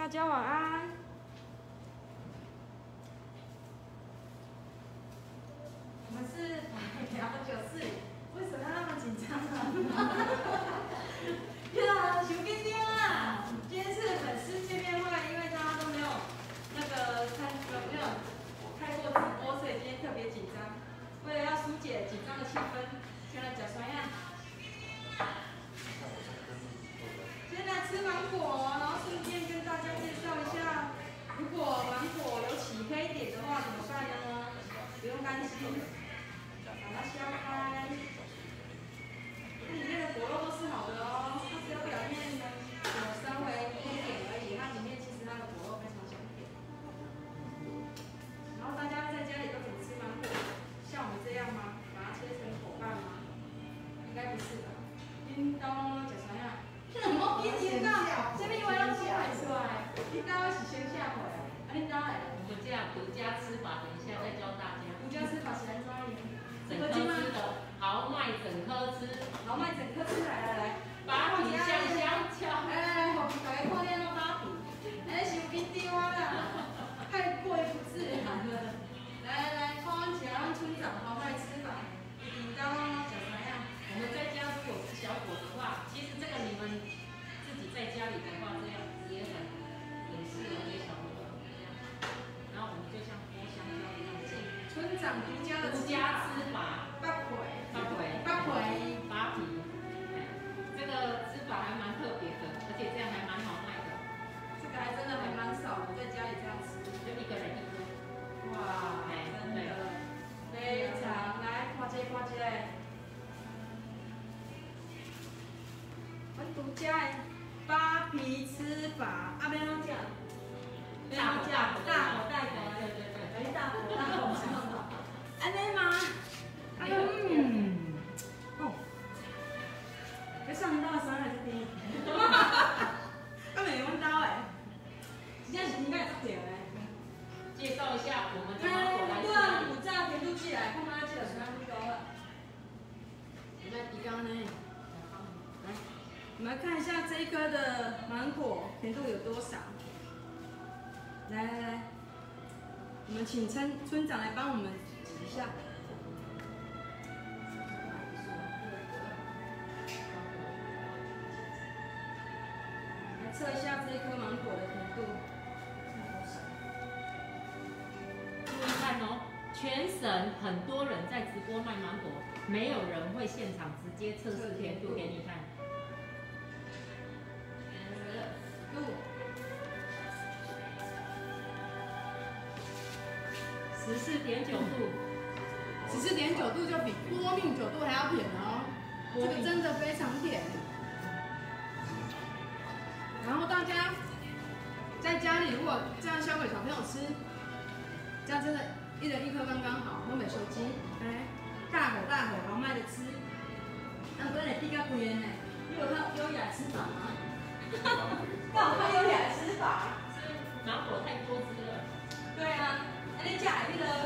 大家晚安。我们是百聊九四，为什么要那么紧张呢？哈哈哈哈哈！啊，今天是粉丝见面会，因为大家都没有那个参，没有开过直播，所以今天特别紧张。为了要疏解紧张的气氛，先来讲什么呀？先来吃芒果。开一点的话怎么办呢？不用担心，把它削开。那里面的果肉都是好的哦。请村村长来帮我们一下。测一下这一颗芒果的甜度，注意看哦，全省很多人在直播卖芒果，没有人会现场直接测试甜度给你。十四点九度，十四点九度就比多命九度还要甜哦，这个真的非常甜。然后大家在家里如果这样交给小朋友吃，这样真的，一人一颗刚刚好，我们手机，来，大口大口豪迈的吃，那不然比较贵呢，有他优雅吃法吗？哈哈，但我优雅吃法，芒果太多汁了。下来那个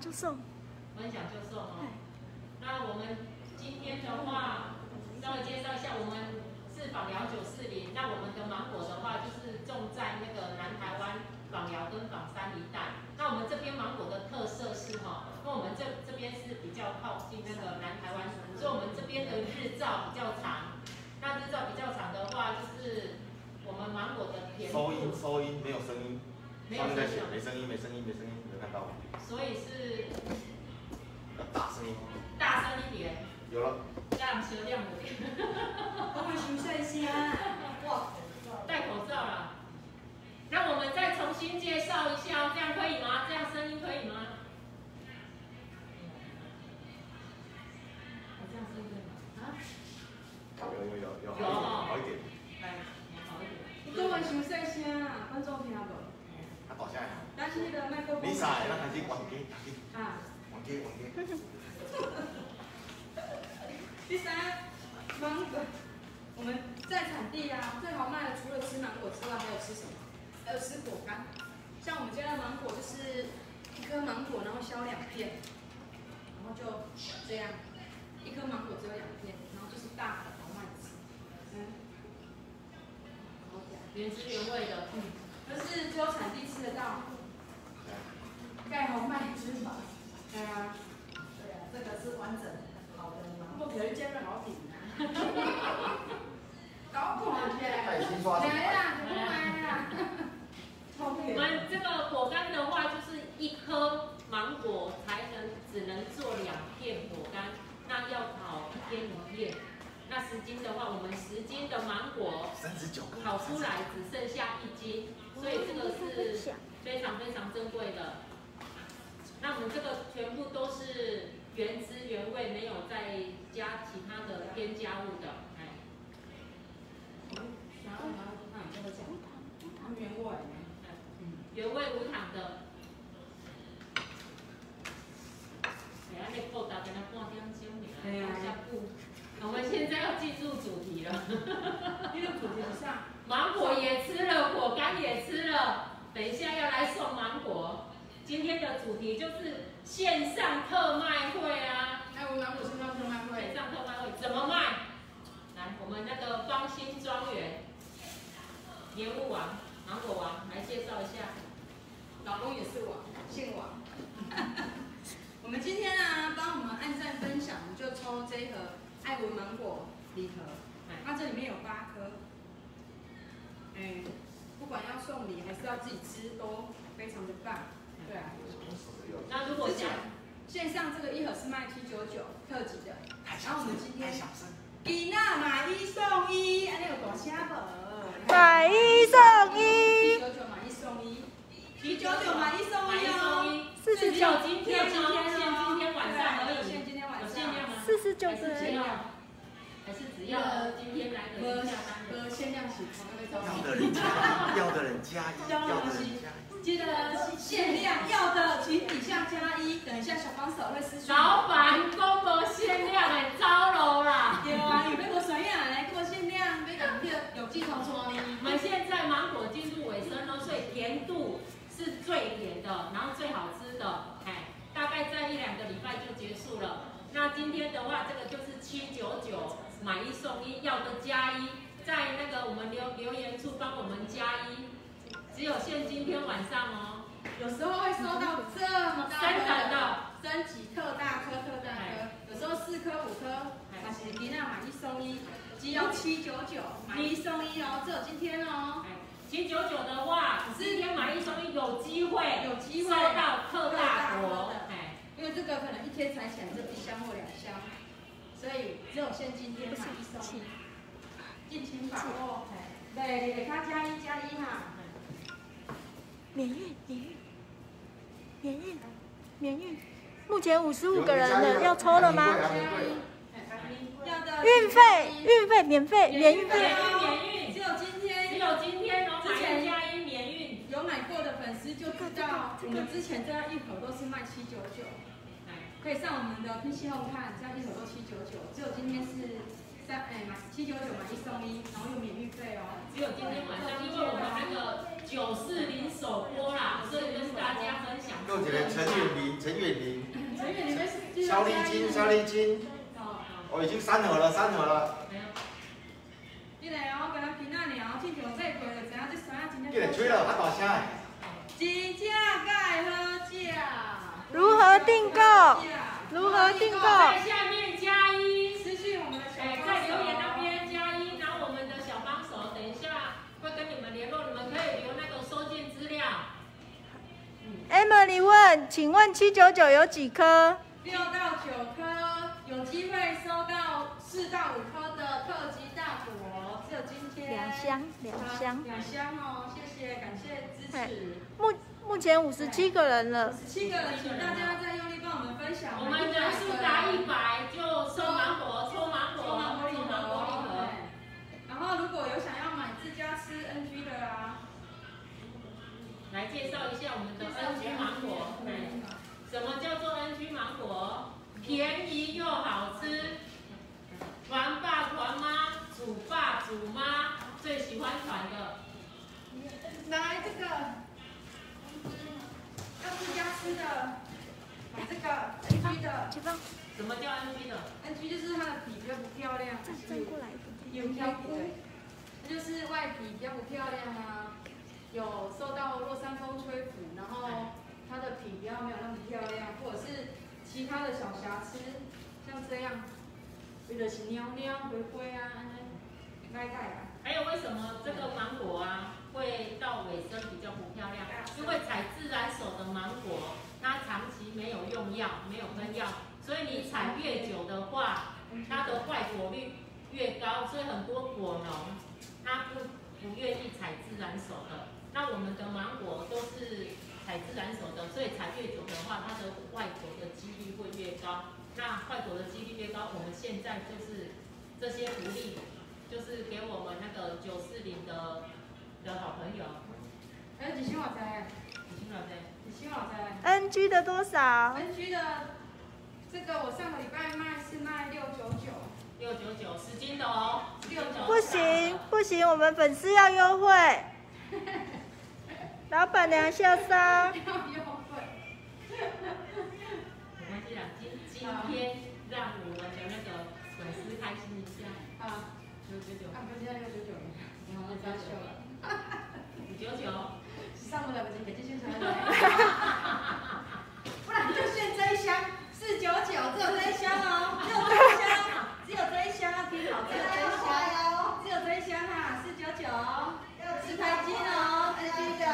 享就送。分享就送哦。那我们今天的话，稍微介绍一下，我们是访疗九四零。那我们的芒果的话，就是种在那个南台湾访疗跟访山一带。那我们这边芒果的特色是哈，因为我们这这边是比较靠近那个南台湾，所以我们这边的日照比较长。那日照比较长的话，就是我们芒果的甜收音度，收音没有声音，没有上面在写声音没声音没声音没声音，有看到吗？所以是原汁原味，没有再加其他的添加物的，原味。原味无糖的。哎呀，那扣打跟他半点钟尔，放下布。我们现在要进入主题了。主题上，芒果也吃了，果干也吃了，等一下要来送芒果。今天的主题就是线上特卖会啊，哎，我芒果线上特卖会线，上特卖会怎么卖？来，我们那个芳心庄园莲雾王、芒果王来介绍一下。老公也是王，姓王。我们今天啊，帮我们按赞分享，我们就抽这一盒爱文芒果礼盒，它这里面有八颗。哎，不管要送礼还是要自己吃，都非常的棒。对啊，那如果想线上这个一盒是卖七九九特级的，然后我们今天小声。吉娜买一送一，安尼有大声无？买一送一七九九买一送一，七九九买一送一哦。四十九今天今限今天晚上而已，限今天晚上。有限量吗？四十九还是只个，要，还是只要今天来的人下单的？呃，限量型，要的人加一，要的人加一，要的人加一。记得限量要的，请底下加一。等一下小帮手会私讯。老板公博限量的招楼啦！有啊，有要过谁啊？来过限量，要赶票有寄通知我呢。们现在芒果进入尾声了，所以甜度是最甜的，然后最好吃的，哎，大概在一两个礼拜就结束了。那今天的话，这个就是七九九买一送一，要的加一，在那个我们留留言处帮我们加一，只有限今天晚上哦。有时候会收到这么大的，升级特大颗特大颗，有时候四颗五颗，还是你那买一送一，只有七九九买一送一哦，只有今天哦。哎，七九九的话，今天买一送一有机会有机会收到特大果，哎，因为这个可能一天才起来就一箱或两箱，所以只有限今天买一送一，尽情把握。对，给他加一加一哈。免运免运免运。免运，目前五十五个人了，要抽了吗？要的运费运费免费免运费，运免运，只有今天。只有今天哦，买一加一免运。有买过的粉丝就知道，我们之前这样一盒都是卖七九九，可以上我们的 PC Home 看，这样一盒都七九九，只有今天是三哎买七九九买一送一，然后有免运费哦。只有今天晚上，因为我们那个九四零首播啦，所以跟大家分享。又一个陈远林，陈远林，陈远你们是肖丽金，肖丽金，哦，哦，已经三盒了，三盒了。进场买过就知影这山真正。记得吹了，还大声的。真正盖好食。如何订购？如何订购？在下面加一，私讯我们的小哎，帮在留言手那边加一，然后我们的小帮手等一下会跟你们联络，你们可以留那个收件资料。Emily 问，请问七九九有几颗？六到九颗，有机会收到四到五颗的特级大果，只有今天两箱，两箱。两箱哦，谢谢，感谢支持。目目前五十七个人了。十七个人，请大家再用力帮我们分享。我们人数达一百就来介绍一下我们的 NG 芒果。嗯，什么叫做 NG 芒果？便宜又好吃，团爸团妈、主爸主妈最喜欢团的。来这个，要自家吃的，买这个 NG 的，什么叫 NG 的？，NG 就是它的皮比较不漂亮，站站过来一点。有挑皮的，那就是外皮比较不漂亮啊，有受到落山风吹拂，然后它的皮比较没有那么漂亮，或者是其他的小瑕疵，像这样，有的是尿尿、灰灰啊，安尼，盖盖啊。还有为什么这个芒果啊会到尾声比较不漂亮？因为采自然手的芒果，它长期没有用药，没有喷药，所以你采越久的话，它的坏果率越高，所以很多果农他不不愿意采自然手的。那我们的芒果都是采自然熟的，所以采越久的话，它的坏果的几率会越高。那坏果的几率越高，我们现在就是这些福利，就是给我们那个九四零的的好朋友，还有几千瓦仔，你听了没？几千瓦仔。NG 的多少？NG 的这个我上个礼拜卖是卖六九九，六九九十斤的哦，六九不行不行，我们粉丝要优惠。老板娘笑骚。要优惠。没关系啦，今今天让我们的那个粉丝开心一下，啊，九九九，啊，不是要六九九，了，五九九，上不了不及，给继续才来。不然就限这一箱四九九，只有这一箱哦，只有这一箱，只有这一箱，要听好，只有这一箱，只有这一箱哈，四九九，十台斤哦，NG 的，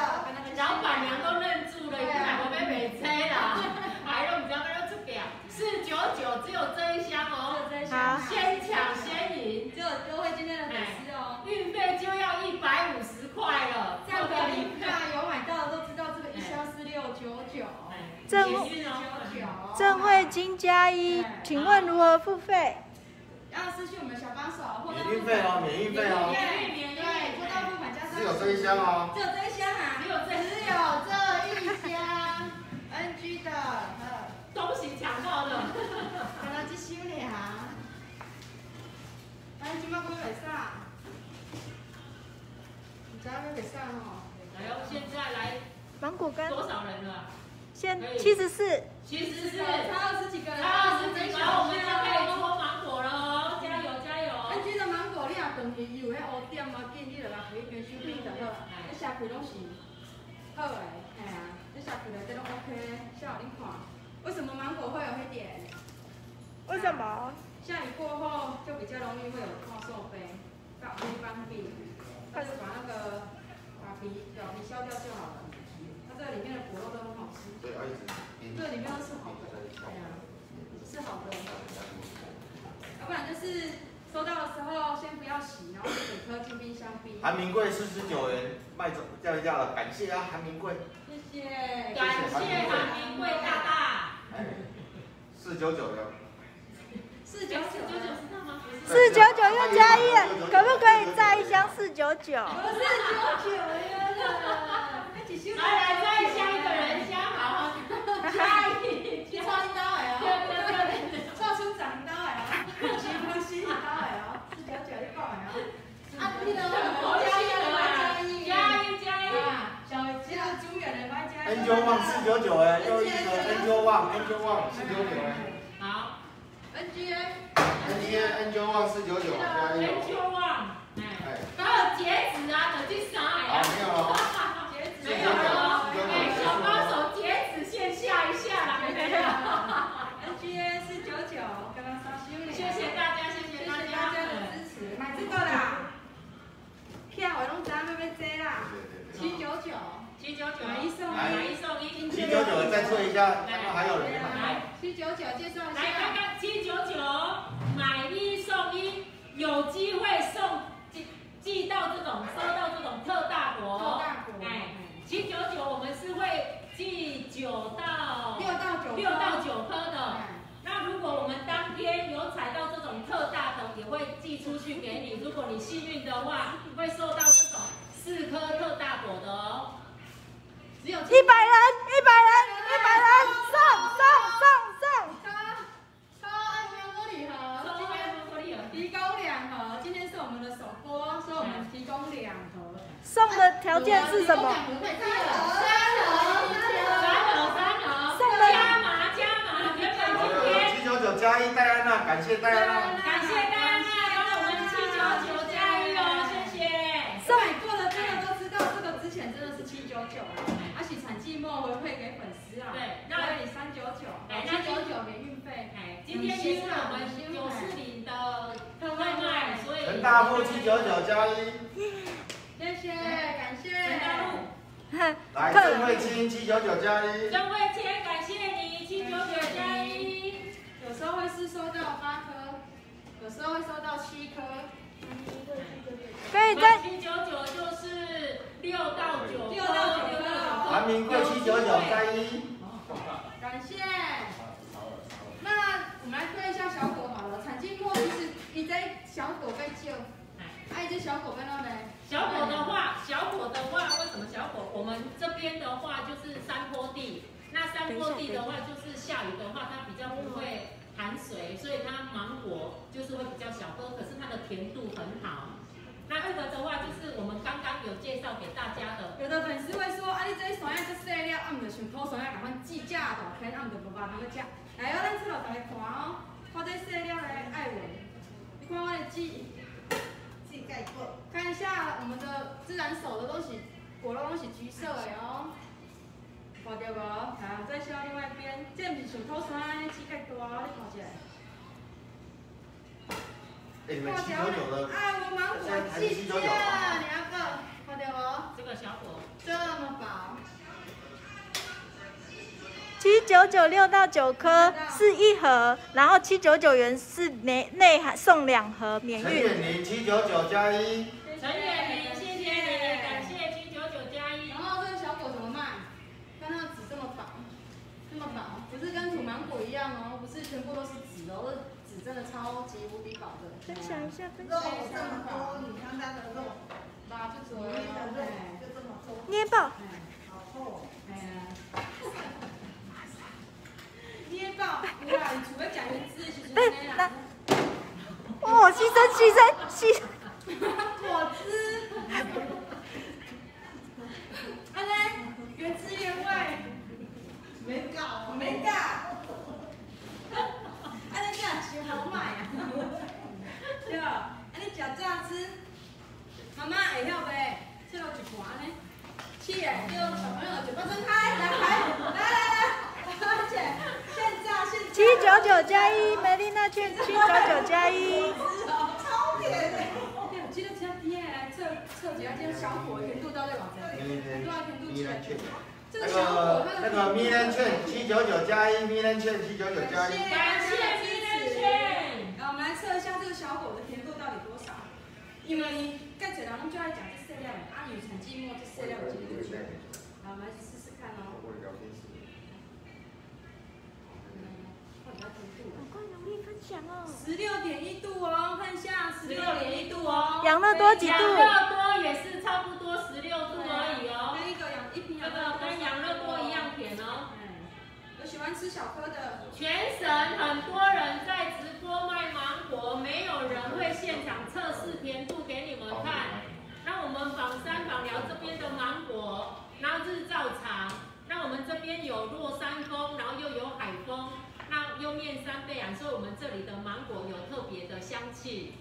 老板娘都愣住了，你两个被美车啦，还有唔知道要出表，四九九只有这一箱哦，好，先抢先赢，只有优惠今天的粉丝哦。运费就要一百五十块了，这个礼礼拜有买到的都知道，这个一箱是六九九，哎，正。正惠金加一，请问如何付费？要私讯我们小帮手，或免运费哦，免运费哦，对，免运，对，做到付款加上。只有这一箱哦。只有这一箱啊，只有这只有这一箱，NG 的，呃，恭喜抢到了。才能去收俩。哎，今麦要袂啥？你知要袂啥吼？来哦，现在来芒果干多少人了？现七十四，七十四差二十几个人，差二十几个，我们就可以多芒果了哦，加油加油！NG 的芒果，你若长期有迄乌点啊，建议就来回边收边就好。你下开拢是好的，哎呀，你下开内底拢 OK，下午你看，为什么芒果会有黑点？为什么？下雨过后就比较容易会有抗受杯，到黑斑病，那就把那个把皮表皮削掉就好了。它这里面的果肉都很好吃，对，要一直这里面都是好的，哎呀，是好的。要不然就是收到的时候先不要洗，然后就整颗进冰箱冰。韩明贵四十九元卖走掉一价了，感谢啊，韩明贵。谢谢。感谢韩明贵大大。四九九的。四九九九九知道吗？四九九又加一，可不可以再一箱四九九？不是九九呀，来来，再一的话，我加一的话，加一加一，小鸡的久远的话加。N 九万四九九哎，又一个 N 九万 N 九万四九九哎。好，N G A。N G A N 九万四九九，加油。N 九万，哎。还有截止啊，手机。好，票我拢知道要要坐啦，七九九，七九九，买一送一。买一送一，七九九再测一下，看看还有人吗？七九九介绍一下。来看，看七九九买一送一，有机会送寄寄到这种收到这种特大果，特大果哎，七九九我们是会寄九到六到九，六到九颗的。哎那如果我们当天有采到这种特大的，也会寄出去给你。如果你幸运的话，会收到这种四颗特大果的哦。只有一百人，一百人，一百人，送送送送，超超爱喵玻璃盒，收今天玻璃盒提供两盒，今天是我们的首播，所以我们提供两盒。送的条件是什么？三盒三加一戴安娜，感谢戴安娜。感谢戴安娜帮我们七九九加一哦，谢谢。上海过的这个都知道，这个之前真的是七九九啊，而且产季末回馈给粉丝啊，对那你三九九，哎七九九免运费，哎，今天因为我们九四零的特外卖，所以陈大富七九九加一，谢谢，感谢。陈大陆。来郑慧清七九九加一，郑慧清，感谢你七九九加一。有时候会是收到八颗，有时候会收到七颗。可以再七九九就是六到九，六到九颗韩明贵七九九加一，感谢。那我们来推一下小狗好了，产季末就是一只小狗被救，还有一只小狗看到没。小果的话，小果的话，为什么小果？我们这边的话就是山坡地，那山坡地的话就是下雨的话，它比较不会含水，所以它芒果就是会比较小颗，可是它的甜度很好。那二个的话就是我们刚刚有介绍给大家的，有的粉丝会说，啊，你这酸仔这细了，啊，毋就想讨酸仔，赶快计价大坑，啊，毋就无办法要食。来我，咱出来大家看哦，看这细了的爱文，你看我的记，自己盖过。看一下我们的自然手的东西果肉都是橘色的哦。看到无？另外一边，这毋是像讨酸仔，指甲大，你看起来。哎，你们七九九的，爱文芒果季价，两个，看到无？这个小果这么薄。七九九六到九颗是一盒，然后七九九元是内内含送两盒免陈运。七九九加一，陈远玲，谢谢你，感谢七九九加一然。后这个小果怎么卖？看它的籽这么薄，这么薄，不是跟土芒果一样哦，不是全部都是籽哦，这籽真的超级无敌薄的。分享一下，分肉享。这么多，你看它的肉，把就做里面的肉哎就这么厚，捏爆，哎好厚。哎呀，捏爆，有啦，你除了讲原汁的时候哎那那啦，哦，牺牲牺牲牺牲，果汁，啊嘞，原汁原味，没搞，没干，啊你这样是好卖啊，对吧？啊你食炸吃，妈妈会晓袂？这落一盘呢，七耶，叫小朋友嘴巴睁开，来来来来来，而且现炸现，七九九加一，美丽娜券七九九加一。超甜的。对，我记得这样甜来测测一下，这个小果的甜度到底往哪？米兰多少甜度米兰券，这那个小果个它的那个米兰券七九九加一，米兰券七九九加一，感谢今天圈。然后我们来测一下这个小狗的甜度到底多少，因为盖子人拢就爱讲这饲料的，啊，有产季末这饲料有几多钱？好，我们来试试看哦。快努力分享哦。十六点一度哦，看一下十六点一度哦。养乐多几度养乐多也是差不多十六度而已哦，跟这个跟羊肉多一样甜哦。哎，有喜欢吃小颗的，全省很多人在直播卖芒果，没有人会现场测试甜度给你们看。那我们访山访寮这边的芒果，然后日照长，那我们这边有落山风，然后又有海风，那又面山背阳，所以我们这里的芒果有特别的香气。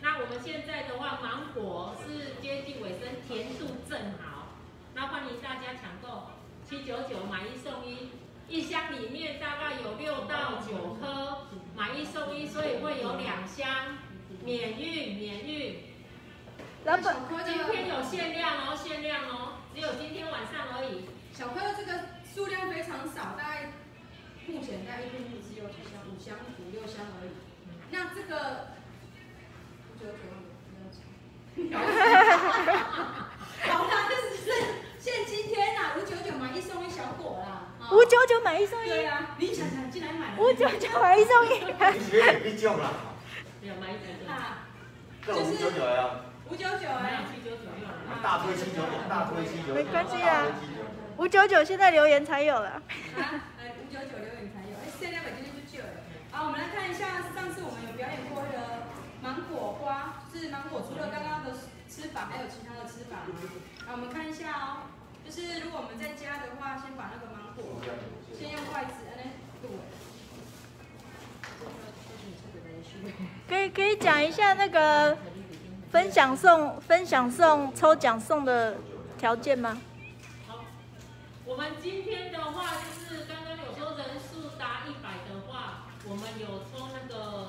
那我们现在的话，芒果是接近尾声，甜度正好。那欢迎大家抢购，七九九买一送一，一箱里面大概有六到九颗，买一送一，所以会有两箱，免运免运。老板，今天有限量哦，限量哦，只有今天晚上而已。小朋友这个数量非常少，大概目前大概一天只有几箱，五箱五六箱而已。那这个五九九好啦，这是现今天呐，五九九买一送一小果啦。哦五九九买一送一，对啊，你想想进来买了。五九九买一送一。你学也必中啦，没有买一送一，啊，这五九九呀，五九九哎，七九九用了。大推七九九，大推七九九，没关系啊大推七九九五九九现在留言才有了。啊，哎，五九九留言才有，哎，限量版今天就旧了。好，我们来看一下上次我们有表演过的芒果花，是芒果除了刚刚的吃法，还有其他的吃法吗？好，我们看一下哦，就是如果我们在家的话，先把那个芒果先用筷子，哎，对。可以可以讲一下那个分享送分享送抽奖送的条件吗？好，我们今天的话就是刚刚有说人数达一百的话，我们有抽那个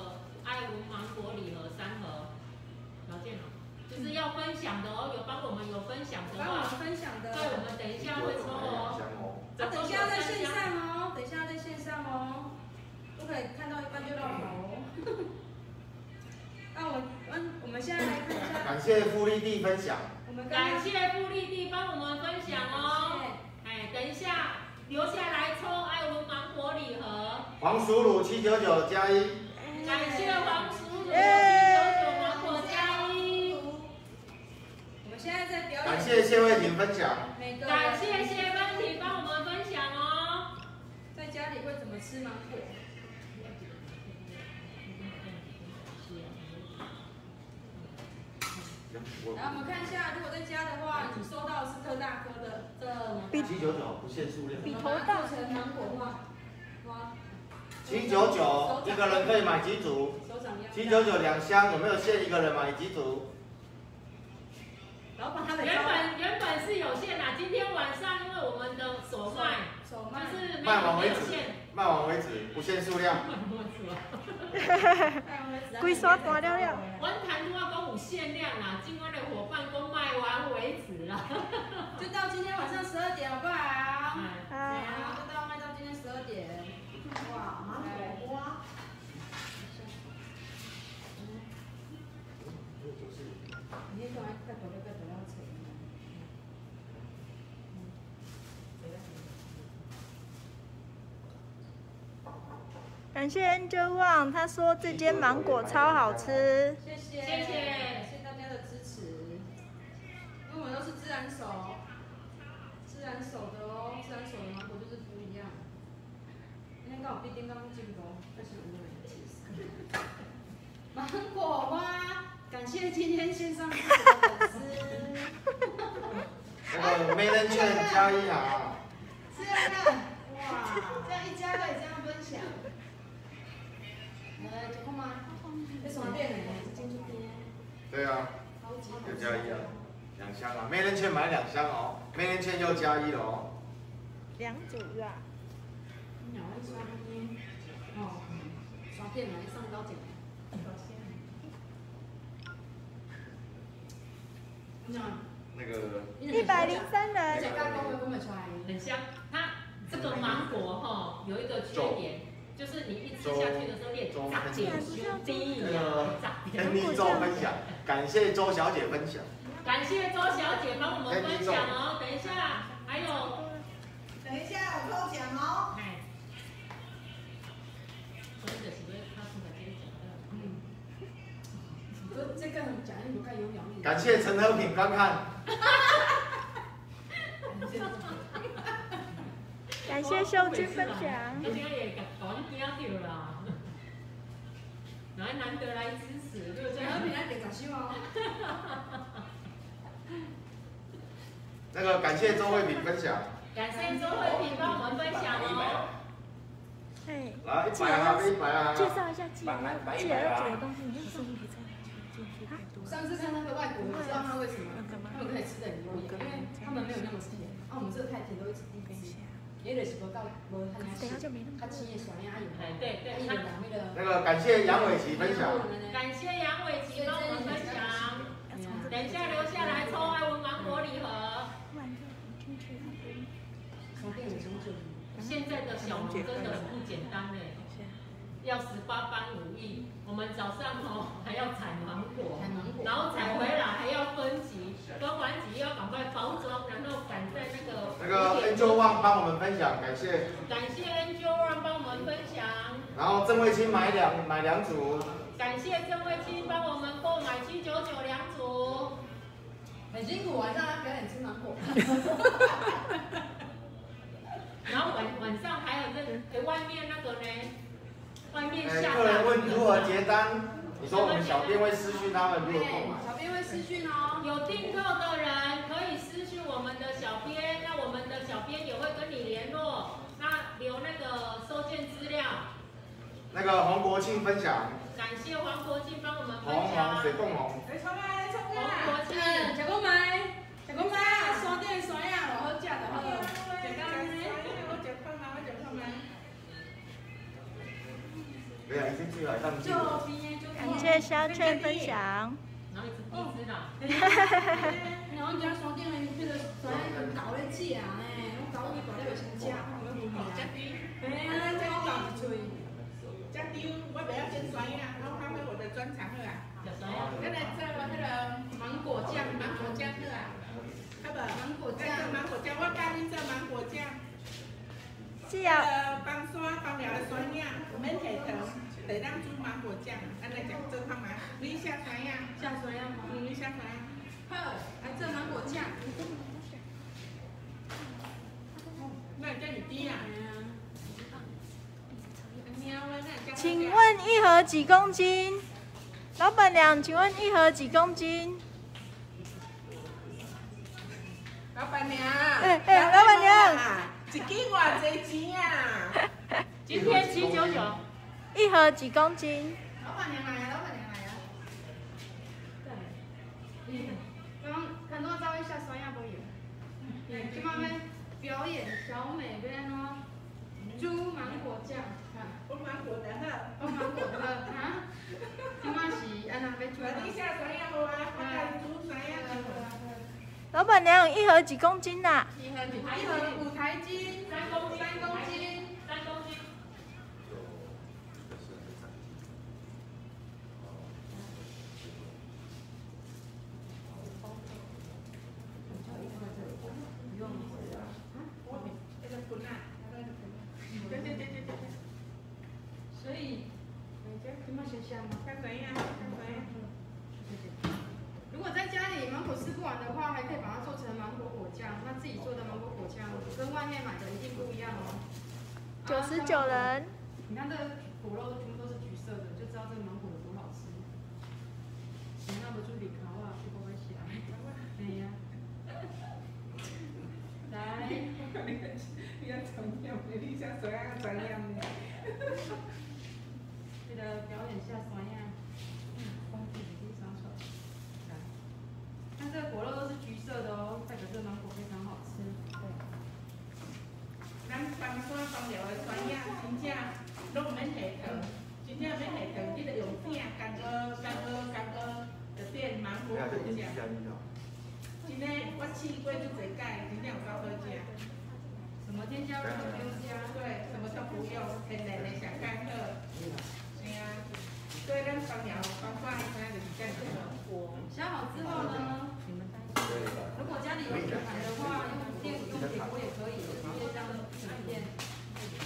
是要分享的哦，有帮我们有分享的帮我们，分享的，对，我们等一下会抽哦。啊，等一下在线上哦，等一下在线上哦，不可以看到一半就绕跑哦。那我们我们现在来看一下，感谢富丽地分享，我们感谢富丽地帮我们分享哦。哎，等一下留下来抽爱文芒果礼盒，黄鼠乳七九九加一，感谢黄鼠乳七九九现在在表演，感谢谢慧婷分享，每个感谢谢芬婷帮我们分享哦。在家里会怎么吃芒果？然后我们看一下，如果在家的话，你收到的是特大颗的，这么？大七九九不限数量，比我们把它做成芒果花。花，七九九一个人可以买几组？七九九两箱，有没有限一个人买几组？老板他的原本原本是有限啦，今天晚上因为我们的首卖就手卖，是没卖完为止有没有限，卖完为止，不限数量。龟刷单了了。文坛都要讲有限量啦，今晚的伙伴都卖完为止啦。就到今天晚上十二点，好不好？哎对啊，啊，就到卖到今天十二点。感谢 Angel Wang，他说这间芒果超好吃。谢谢，谢谢谢谢大家的支持。因为我们都是自然熟，自然熟的哦，自然熟的芒果就是不一样。今天刚好必定刚进攻，但是我们。芒果花，感谢今天线上支持的粉丝。那个没人劝加一啊！是啊，看，哇，这样一家可以这样分享，呃，结婚吗？这什么店呢？进去店，对啊，超级好有加一啊，两箱啊，没人券买两箱哦，没人券又加一了哦。两组啊，鸟会刷天，哦，刷电来上高检。你讲，那个一百零三人。很香。它这个芒果哈有一个缺点，就是你一吃下去的时候，你炸点兄弟呀，炸点。跟你周分享，感谢周小姐分享。感谢周小姐帮我们分享哦。等一下，还有，等一下我抽奖哦。哎，所以就是他出来给你讲的。嗯，这这个讲的不该有咬力。感谢陈和平观看，感谢秀君分享。而且也给搞你惊到啦。来难得来支持，对不对？然后平常点早希望。那个感谢周慧敏分享，感谢周慧萍帮我们分啊，一百啊，一百啊。介绍一下寄来寄来要煮的东西，你上次看那个外国，不知道他为什么？他们可以吃的很多盐，因为他们没有那么甜。啊，我们这个太甜都会吃低那，个感谢杨伟琪分享。感谢杨伟琪帮我们分享。等一下留下来抽爱文芒果礼盒。现在的小农真的很不简单哎，要十八般武艺。我们早上哦 还要采芒果，然后采回来还要分级，分完级要赶快包装，然后赶在那个。那个 Angel One 帮我们分享，感谢。感谢 Angel One 帮我们分享。然后郑慧清买两买两组。感谢郑慧清帮我们购买七九九两组。很辛苦，晚上要表演吃芒果。然后晚晚上还有这哎外面那个呢？外面下客人问如何结单，你说我们小编会私讯他们如何购买。小编会私讯哦。有订购的人可以私讯我们的小编，那我们的小编也会跟你联络，那留那个收件资料。那个黄国庆分享。感谢黄国庆帮我们分享。红红水凤红。来冲啊来冲啊！黄国庆，小公买，小公买，刷电刷呀，感谢肖倩分享。然后一直一直啦。然后家双店的那个酸搞咧食啊，哎，我搞伊搞咧成食，我唔好食啲。哎，咱再搞一嘴。加丢，我不要先酸呀，然后发挥我的专长去啊。咱来做那个芒果酱，芒果酱去啊。好不？芒果酱，芒果酱，我教你做芒果酱。是啊。呃，放酸放了的免下糖，得当煮芒果酱，安尼讲做好吗？你下？下你下酸。好，来做芒果酱。那叫你弟呀。请问一盒几公斤？老板娘，请问一盒几公斤？老板娘。哎哎，老板娘。一斤偌济钱啊？今天七九九。一盒几公斤？老板娘来呀，老板娘来呀。对。刚刚看到照一下酸亚不有？今晚要表演小美边哦，猪芒果酱。我芒果的哈，我芒果的哈。今晚是安那要做？你下酸亚好啊，我来煮老板娘，一盒几公斤呐？一盒一盒五台斤，三公斤，三公斤，三公斤。所以，今晚先下吗？看酸亚，看酸亚。如果在家里芒果吃不完的话，还可以把它做成芒果果酱。那自己做的芒果果酱跟外面买的一定不一样哦。九十九人。你看这个果肉全部都是橘色的，就知道这个芒果有多好吃。你那不就比卡哇去不会起来？对呀。来。你要怎样？你想怎样怎样的？记得表演下酸呀。嗯，光自己非常丑。看这个果肉都是橘色的哦，代表这芒果非常好吃。对。咱放山放料的酸呀，真正拢免下糖，真正免下糖，你着用鼎干锅、干锅、干锅，就点芒果果酱。真的，我试过就一届，真正有够好食。什么添加物都不用加，对，什么都不用，天然的上干好。对啊，所以咱放料放酸，现在就是这样子。下好之后呢，如果家里有铁盘的话，用电用铁锅也可以，直接这样水电，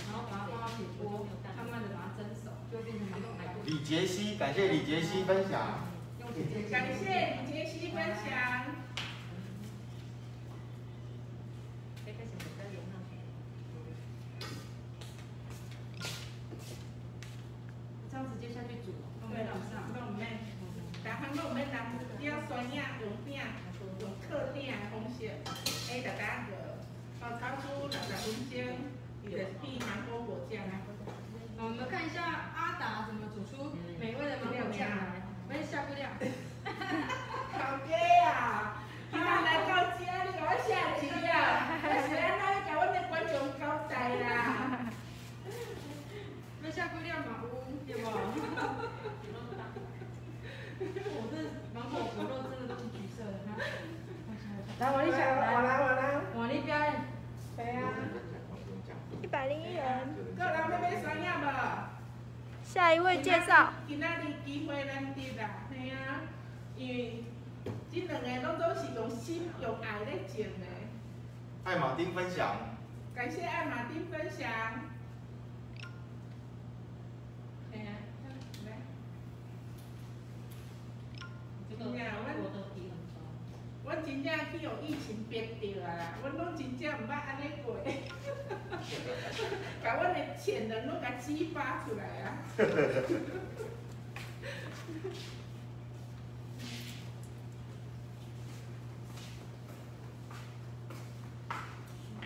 然后把它放到铁锅，慢慢的把它蒸熟，就会变成芒果排骨。李杰西，感谢李杰西分享。感谢李杰西分享。这样直接下去煮，对了，弄咩？然后弄咩？咱只要酸呀，用鼎，用客鼎方式，哎，大家个爆炒出六十分钟，就是比芒果果酱啊。哦，我们看一下阿达怎么煮出美味的芒果酱来。没下不了。头家啊，今仔来到这，你给我下棋啊！我是安怎甲阮的观众交代啦？没下不了嘛有，对不？我这芒果果肉真的都是橘色的，哈。来，我一下，我来，我来。我那边。对啊。一百零一人。各人要买酸叶无？下一位介绍。今仔日机会难得啦，嘿啊，因为这两个拢都是用心用爱来种的。爱马丁分享。感谢爱马丁分享。来。这个我。我真正去用疫情憋着啊啦，我拢真正毋捌安尼过。把阮的潜能拢甲激发出来啊！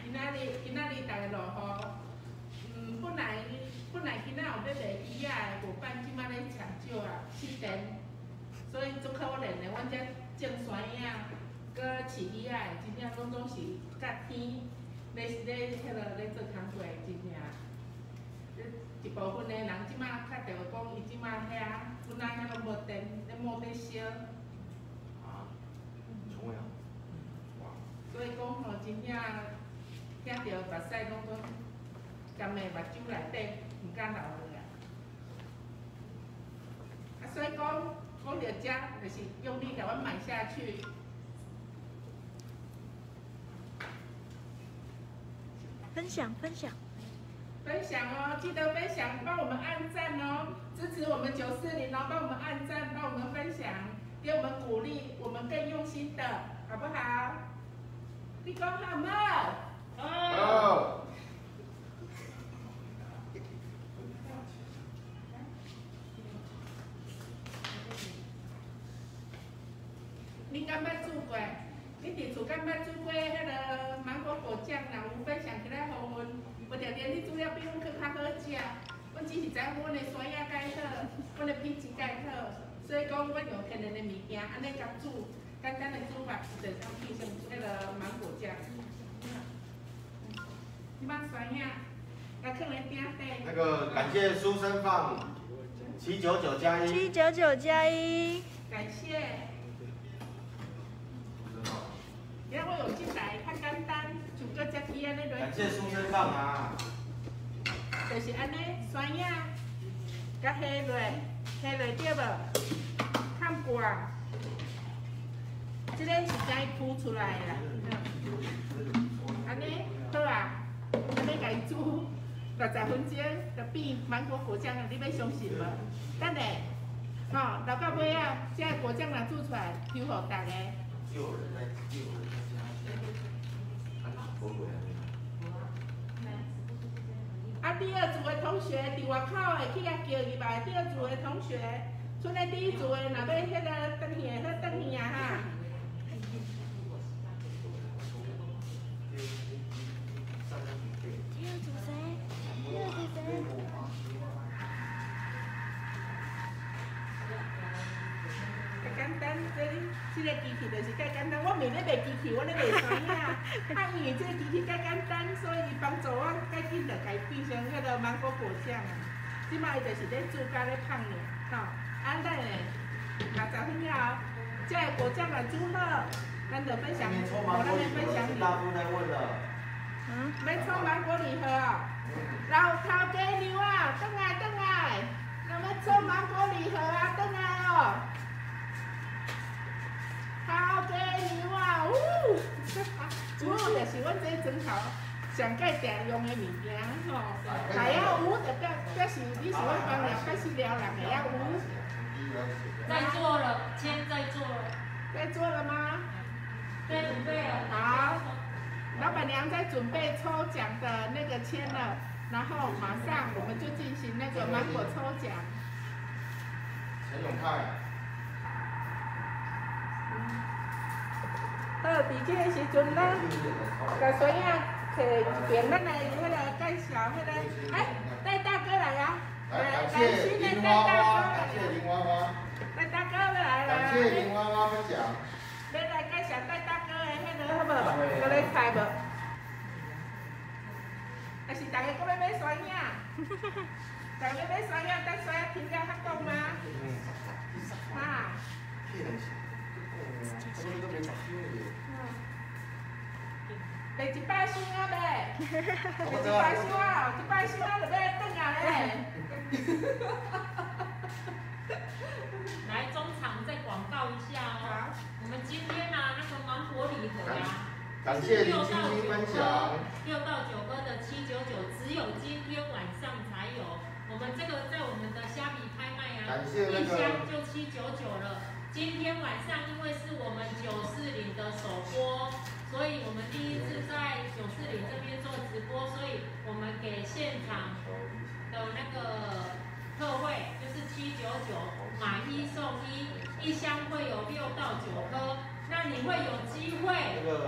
今仔日今仔日逐个落雨，嗯，本来本来今仔有要卖鱼仔的伙伴，即摆咧抢少啊，失电，所以足可怜的，阮遮种酸叶，搁饲鱼仔的，真正拢总是甲天。咧咧，迄落咧做工作，真正，一部分的人即马较着讲，伊即马遐，本来遐拢无电，咧摸咧烧。啊，重要。所以讲吼，真正听着目屎拢拢甘的目睭内底，毋敢流落啊。啊，所以讲讲着遮，就是用力甲阮买下去。分享分享，分享哦！记得分享，帮我们按赞哦，支持我们九四零哦，帮我们按赞，帮我们分享，给我们鼓励，我们更用心的，好不好？你讲好吗？好。你敢捌煮过？你伫厝敢捌煮过迄个芒果果酱啦？有分享起来互阮，无条件你煮了比阮更较好食。阮只是知影阮的酸叶介好，阮的品质介好，所以讲阮用天然的物件，安尼甲煮，简单的煮法就当变成迄个芒果酱。你把酸叶，甲放咧鼎底。那个感谢苏生放七九九加一。七九九加一。感谢。就搁只起安尼落。感谢苏生放啊！就是安尼，酸叶，甲下落，下落对无？看过啊？这个是该铺出来啦。安尼好啊，安尼家煮六十分钟，就变芒果果酱了，你要相信无？等下，吼，留到尾啊，这果酱若煮出来，留互啊，第二组的同学伫外口的，去甲叫伊吧。第二组的同学，剩咧第一组的，若要迄个等去的，好等去啊哈。这个机器就是介简单。我明咧卖机器，我咧卖酸呀。啊，因为这个机器介简单，所以帮助我介紧就改变成迄个芒果果酱啊。即摆伊就是咧煮甲咧放尔，吼。啊，等下六十分了，这个果酱来煮好，咱就分享，我咱来分享。大夫在问了。嗯。要抽芒果礼盒啊？老头家娘啊，转来转来，咱要抽芒果礼盒啊，转来哦。好多牛啊！呜，主要就是阮这砖头上界常用的物件吼，还要有就表表示你是阮帮了，表示了人会要有。在做了，签在做了。在做了吗？在准备了。好，老板娘在准备抽奖的那个签了，然后马上我们就进行那个芒果抽奖。陈永泰。好，伫即个时阵咱，甲孙仔摕一遍咱来迄个介绍迄个，哎，等带大哥来呀！来，感谢林娃娃，感谢林娃娃。带大哥来来。感谢林娃娃分享。来来介绍带大哥的迄个好无？过来开无？还是大家过来买酸呀？大家买酸呀，带酸呀，听了较讲吗？哈？第一摆输啊呗，第一摆输啊，一摆输啊就要转啊嘞。来中场再广告一下哦，我们今天啊那个芒果礼盒啊，感谢林青青分享。六到九颗的七九九，只有今天晚上才有。我们这个在我们的虾米拍卖啊，一箱就七九九了。今天晚上因为是我们九四零的首播。所以我们第一次在九四零这边做直播，所以我们给现场的那个特惠就是七九九买一送一，一箱会有六到九颗，那你会有机会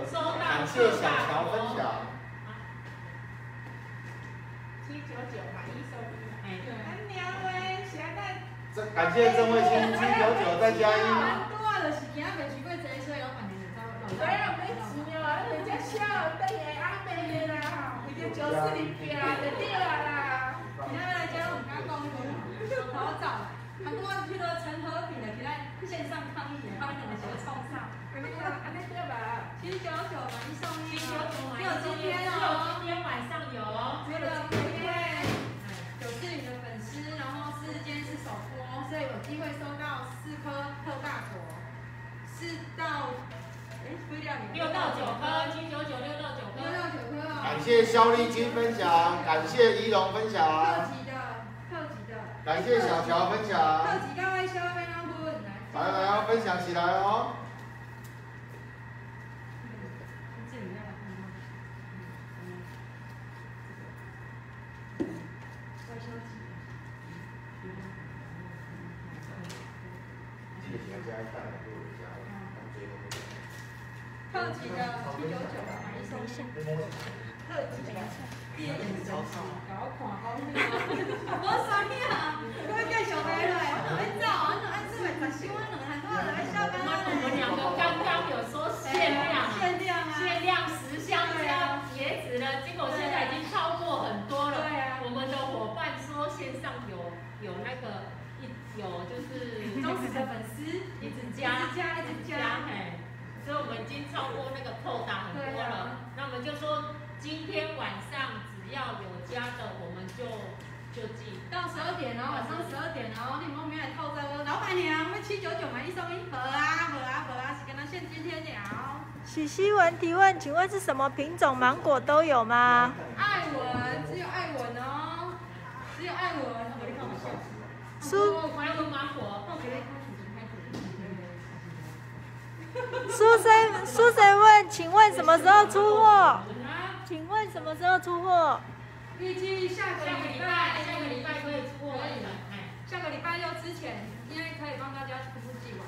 收到。感谢小乔分享。七九九买一送一，哎，对。娘喂，现在。这感谢郑慧清七九九再加一。多啊，就是今日袂过这，所以老板娘就走老对啊，没钱哦，人家小等下阿妹的啦，已经九四零票就对啊啦。今仔来讲，我们刚讲那个好早，很多去了陈和平的，现在线上抗议，他们两个就冲上。安尼安尼对吧？七九九买一送一，只有今天哦，只有今天晚上有，只有今天。九四零的粉丝，然后是今天是首播，所以有机会收到四颗特大果，是到。六到九颗，七九九六到九颗。六到九颗感谢肖丽金分享，感谢仪龙分享。特级的，特级的。感谢小乔分享。特级各位消费者们，来来来，分享起来哦。特级的七九九买一送一，特级的，第二超超，搞看好咩啊？我啥物啊？我介绍来嘞，我走，我按四百十箱，我两汉多来下班我们两个刚刚有说限量，限量啊，限量十箱加截止了，结果现在已经超过很多了。对啊，我们的伙伴说线上有有那个一有就是忠实的粉丝一直加，一直加，一直加，嘿。所以我们已经超过那个扣打很多了，那我们就说今天晚上只要有加的，我们就就记到十二点哦，晚上十二点哦，你们后面来套这个，老板娘，我们七九九买一送一盒啊，盒啊盒啊，是跟他现今天了。许希文提问，请问是什么品种芒果都有吗？爱文，只有爱文哦，只有爱文。苏，爱文芒果。苏生，苏生问，请问什么时候出货？请问什么时候出货？预计下个礼拜，下个礼拜可以出货。下个礼拜六之前，应该可以帮大家全部寄完。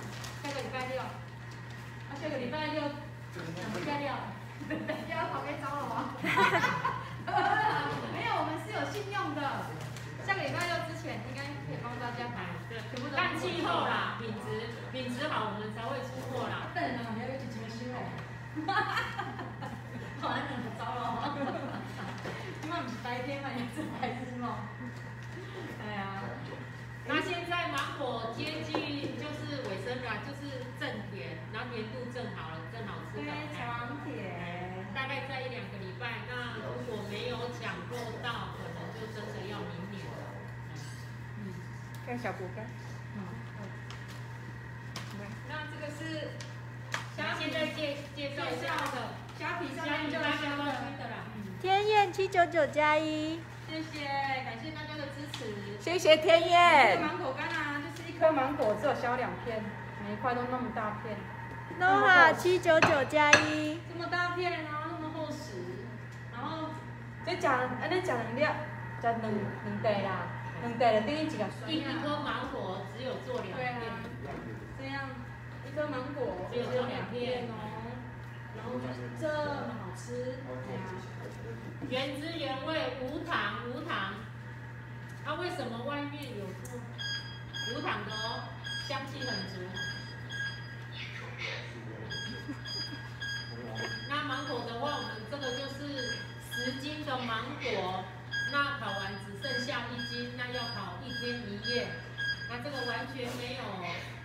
下个礼拜六，啊，下个礼拜六，礼拜六，要跑该招了吗？没有，我们是有信用的。下个礼拜六之前，应该可以帮大家买。全部看气候啦，品质，品质好，我们才会出货啦。等啊，你要去几个星哦？哈哈哈哈哈！好难怎么着了？哈哈哈哈哈！因为不是白天嘛，也是白日梦。哎呀，那现在芒果接近就是尾声了，就是正甜，然后甜度正好了，正好吃。非常甜。大概在一两个礼拜，那如果没有抢购到，可能就真的要明年了。嗯，看小果干。那这个是，虾皮在介介绍一下。的。虾皮上面就有的啦。天燕七九九加一，谢谢，感谢大家的支持。谢谢天燕。芒果干啊，就是一颗。芒果只有削两片，每一块都那么大片。Noha 七九九加一，这么大片，然后那么厚实，然后再讲，安尼讲两粒，加两两袋啦，两袋就等于一个。一一颗芒果只有做两片。这样。一颗芒果只有做两片哦，然后就是这么好吃，原汁原味，无糖无糖。它为什么外面有做无糖的哦，香气很足。斤，那要烤一天一夜。那这个完全没有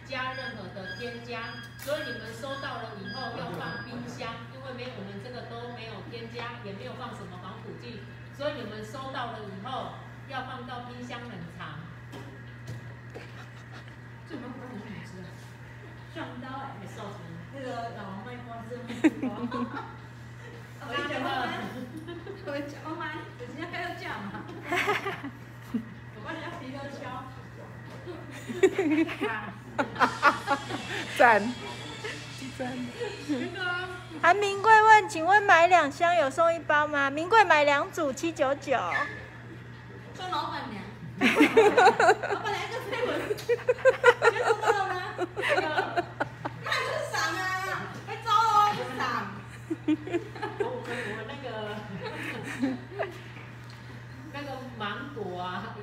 加任何的添加，所以你们收到了以后要放冰箱，因为没我们这个都没有添加，也没有放什么防腐剂，所以你们收到了以后要放到冰箱冷藏。这芒果很好吃啊，双刀哎，没收成。那个老王卖瓜子吗？我一讲话，我一讲话，人家还要讲嘛。我帮人家皮哥敲。赞赞。韩明贵问，请问买两箱有送一包吗？明贵买两组七九九。说老板娘。老板娘一个飞吻，你收到了吗？那个是伞啊，被招哦，是伞。我我我那个 那个芒果啊，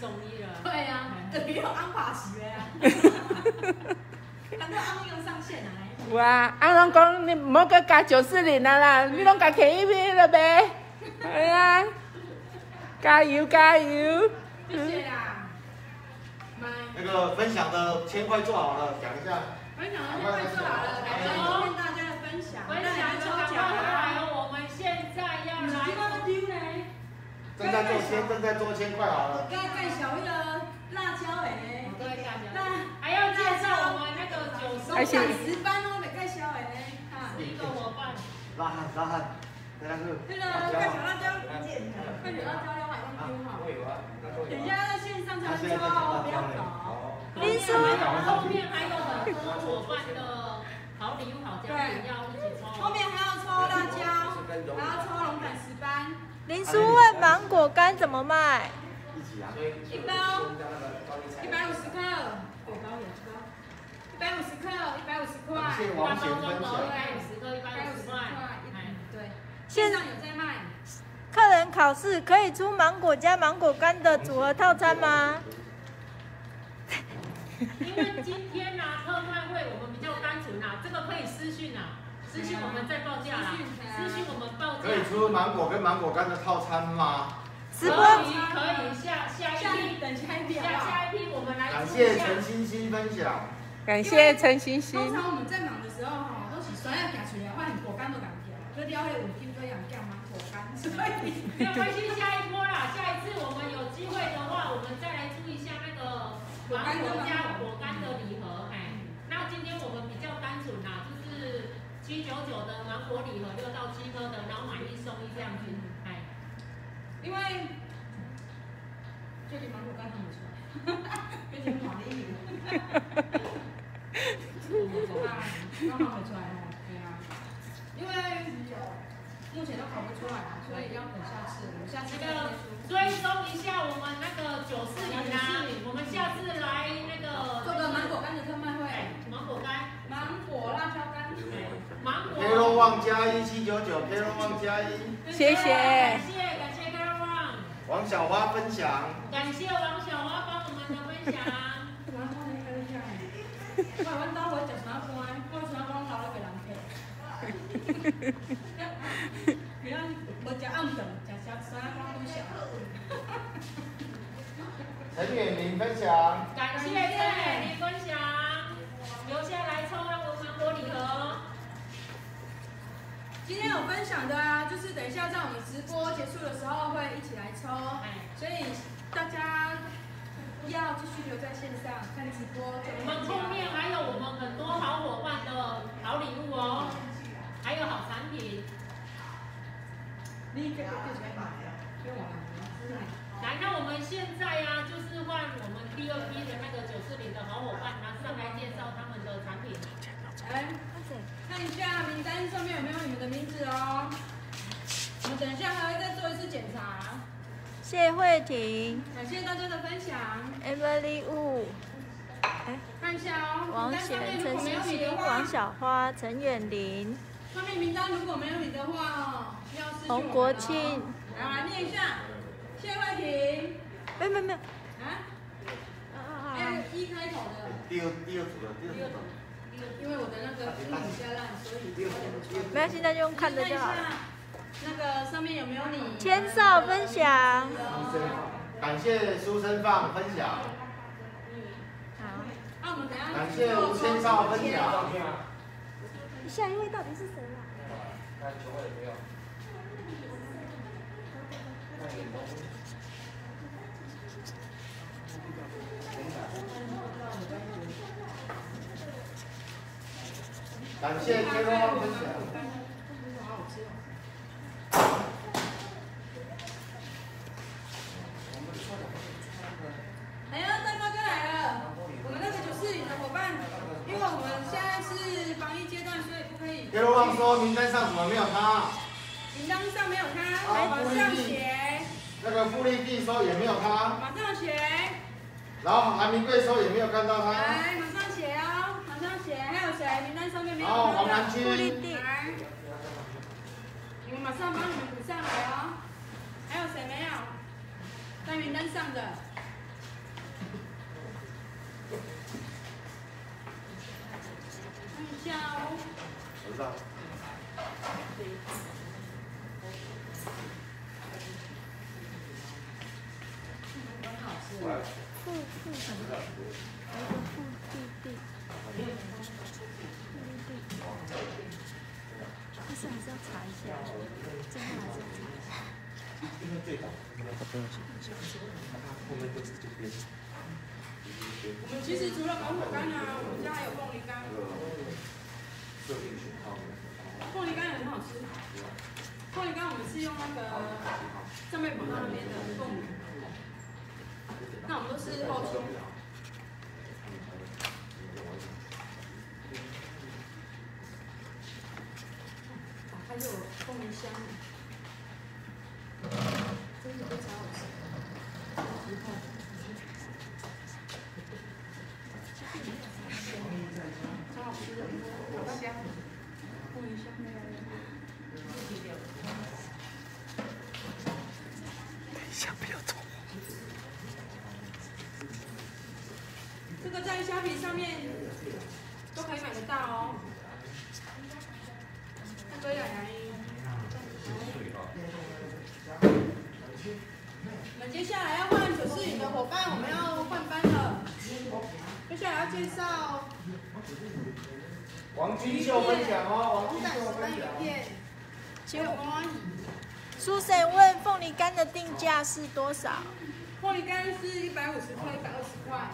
送一了。对呀，等于有安排时的啊。难道安利用上线啊？有啊，啊拢讲你唔好搁加九四零啊啦，你拢加 K E P 了呗？哎呀，加油加油！谢谢啦。买。那个分享的千块做好了，讲一下。分享的千块做好了，感谢今天大家的分享。分享抽奖来哦，我们现在要来。正在做签，正在做签，快好了。刚介绍那个辣椒诶，对，辣还要介绍我们那个九十。而且十班哦，没介绍诶，哈。一个伙伴。辣汉，辣汉，再来个。那个介绍辣椒，快小辣椒要买一斤哈。等一下在线上才抽哦，不要搞。林叔。后面还有很多伙伴的好礼物、好奖品要一起抽。后面还要抽辣椒，还要抽龙胆石斑。林叔问芒果干怎么卖？一包一百五十克，对，包两包，一百五十克，一百五十块。谢谢王贤分享。一百五十克，一百五十块。对，线上有在卖。客人考试可以出芒果加芒果干的组合套餐吗？因为今天呢特卖会我们比较单纯啊，这个可以私讯啊，私信我们再报价啦，我们报价。可以出芒果跟芒果干的套餐吗？可以可以，下下一批，等下一批，下下一批我们来。感谢陈欣欣分享。感谢陈欣欣。通常我们在忙的时候哈，都是所有行出来，我连果干都敢挑，所以了迄五斤都养叫芒果干，所以没有关系，下一波啦，下一次我们有机会的话，我们再来出一下那个芒果加果干的礼盒，哎，那今天我们比较单纯啦，就是七九九的芒果礼盒，六到七颗的，然后买一送一这样子，哎，因为最近芒果干很不错，最近买了一年，哈哈哈哈哈，刚好出来哦，对啊，因为目前都考不出来，所以要等下次，我们下次那个追踪一下我们那个九四零啊，我们下次来那个做个芒果干的特卖会，芒果干，芒果辣椒干，芒果。K 龙旺加一七九九，K 龙旺加一，谢谢，感谢感谢 K 龙旺，王小花分享，感谢王小花帮我们的分享。陈远明分享，感谢陈远明分享，留下来抽那个芒果礼盒。今天有分享的啊，就是等一下在我们直播结束的时候会一起来抽，所以大家。要继续留在线上看直播。我们后面还有我们很多好伙伴的好礼物哦，还有好产品。你给我买啊？给我来，那我们现在呀、啊，就是换我们第二批的那个九四零的好伙伴，拿上来介绍他们的产品。来，看一下名单上面有没有你们的名字哦。我们等一下还会再做一次检查。谢慧婷，感谢大家的分享。Emily Wu，哎，看一下哦。王贤、陈欣欣、王小花、陈远玲。上面名单如果没有你的话哦，要私洪国庆。来，来念一下。谢慧婷、没没没有，啊？啊啊啊！哎，一开头的，第二第二组的第二组的。因为我的那个。没关系，那就用看的就好了。那个上面有没有你？签少分享。感谢苏生放分享。好。啊，我们等下。感谢吴先少分享。下一位到底是谁啊？看球会没有。感谢天光分享。哎呀，大哥哥来了！我们那个九四零的伙伴，因为我们现在是防疫阶段，所以不可以。别忘说名单上怎么没有他？名单上没有他，马上写。那个傅立地说也没有他。马上写。然后韩明贵说也没有看到他。来，马上写哦，马上写。还有谁？名单上面没有他？好，黄南区。来，你们马上帮你们补上来哦。还有谁没有？在名单上的。看一下哦。我知道一个富弟弟。但是还是要查一下，真的还是要查一下。因为最早应该不用写分享，后面都是这边。我们其实除了芒果干啊，我们家还有凤梨干。凤梨干也很好吃。凤梨干我们是用那个上面绑到那边的凤梨。那我们都是后期。打开就有凤梨香。真的非常好吃。超好吃的，果香，凤梨香。想王金秀分享哦，王金秀分享。请问苏婶问凤梨干的定价是多少？凤梨干是一百五十块，一百二十块。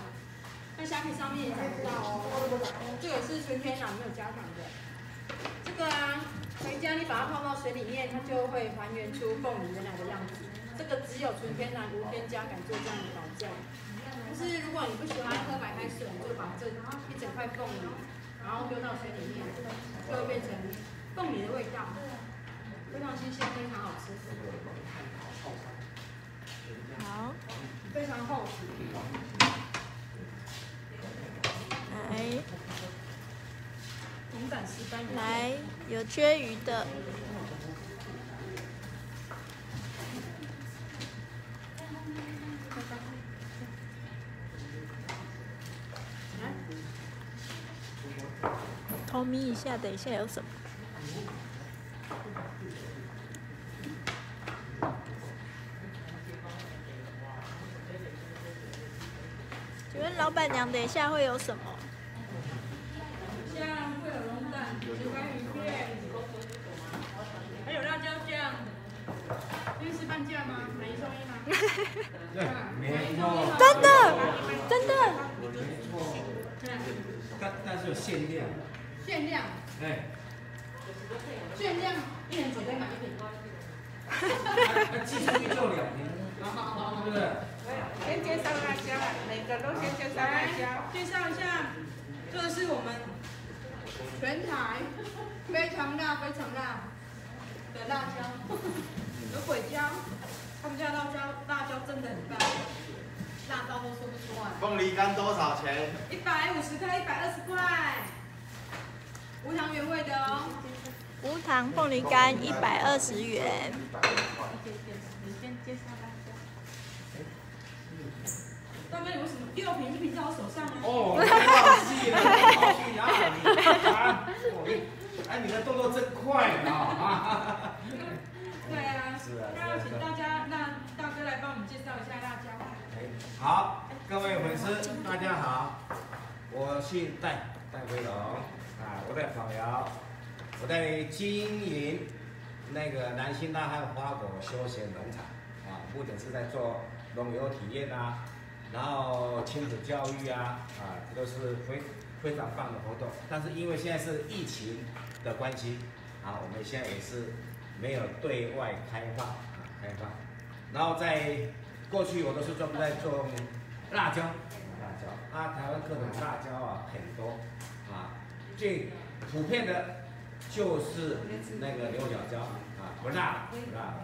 在虾皮上面也找不到哦。这个是纯天然，没有加糖的。这个啊，回家你把它泡到水里面，它就会还原出凤梨的那个样子。这个只有纯天然无添加敢做这样的保证。就是如果你不喜欢喝白开水，你就把这一整块凤梨，然后丢到水里面，就会变成凤梨的味道，非常新鲜，非常好吃。好，非常厚。来，红胆石斑鱼。来，有缺鱼的。偷眯一下，等一下有什么？请问老板娘，等一下会有什么？像会有龙蛋、石斑鱼片，还有辣椒酱。今天是半价吗？买一送一吗？没错。真的，真的。但但是有限量。限量。哎。限量，一人只可以买一瓶。寄出去就两瓶，对不对？先介绍辣椒，每个都先介绍辣椒。介绍一下，这个是我们全台非常辣、非常辣的辣椒，有鬼椒，他们家辣椒辣椒真的很棒，辣到都说不出来。凤梨干多少钱？一百五十克，一百二十块，无糖原味的哦。无糖凤梨干一百二十元。你先介绍辣椒。六瓶，一瓶在我手上啊。哦，忘记了，忘记啊！啊，哎，你的动作真快啊！对啊。是啊。那要请大家，让大哥来帮我们介绍一下辣椒。好，各位粉丝，大家好，我姓戴，戴威龙啊，我在访寮，我在经营那个南新大汉花果休闲农场啊，目前是在做农游体验啊，然后亲子教育啊，啊，这都是非非常棒的活动。但是因为现在是疫情的关系，啊，我们现在也是没有对外开放啊，开放，然后在。过去我都是专门在种辣椒，辣椒啊，台湾各种辣椒啊很多，最普遍的就是那个牛角椒啊，不辣不辣。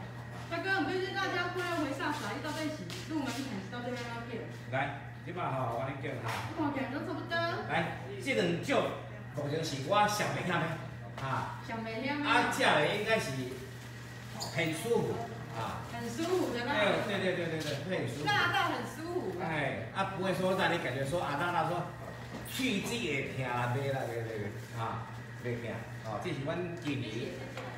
大哥，我们这些辣椒不要回上水，到这是入门款到这边要片。来，今嘛吼，我来叫哈。看起来都差不多。来，这两种目前是我上袂晓的啊。上袂晓啊，食的应该是很舒服。啊，很舒服的那种。对对对对对，会很舒服。辣到很舒服。哎，啊不会说让你感觉说啊，辣到说去脂会疼啦，袂啦，对对对，啊，袂疼。哦，这是阮今年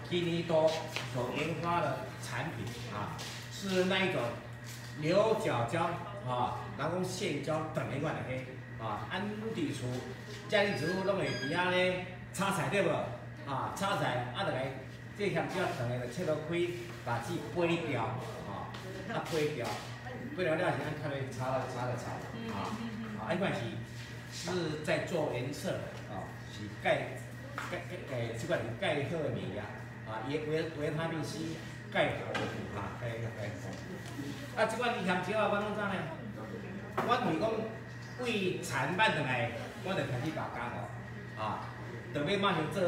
今年多所研发的产品啊，是那一种牛角椒啊，然后线椒等一款的嘿啊，安地厝家庭植物拢会底下咧炒菜对不？啊，炒菜啊，就来这香蕉等下就切到开。把籽掰掉，啊，啊掰掉，掰掉了是按看来擦了擦了擦，啊，啊，一款是是在做颜色，啊，是钙钙诶，这款是钙特镁呀，啊，维维维他命 C，钙和啊，钙钙。啊，这款你香蕉啊，我弄啥呢？我是讲为产办的来，我就开始搞加工，啊，特别马上做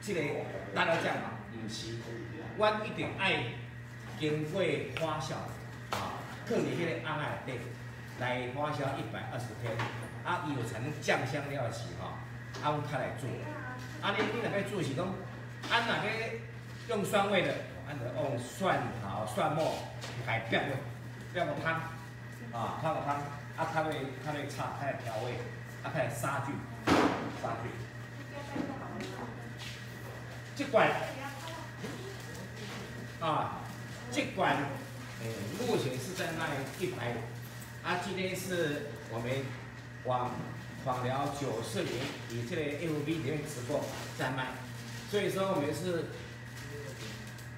这个辣酱嘛，唔是。我一定爱经过发酵，啊，放伫迄个鸭内来发酵一百二十天，啊，有成酱香料时吼，啊，阮较来做。啊，你你若要做是讲，啊，若要用酸味的，啊，就用蒜头、蒜末来煸个煸个汤，啊，泡个汤，啊，它会它会炒，较会调味，啊，较会杀菌，杀菌。这款。啊，这款，诶，目前是在卖一百五，啊，今天是我们往访聊九四零以这个 FB 里面直播在卖，所以说我们是，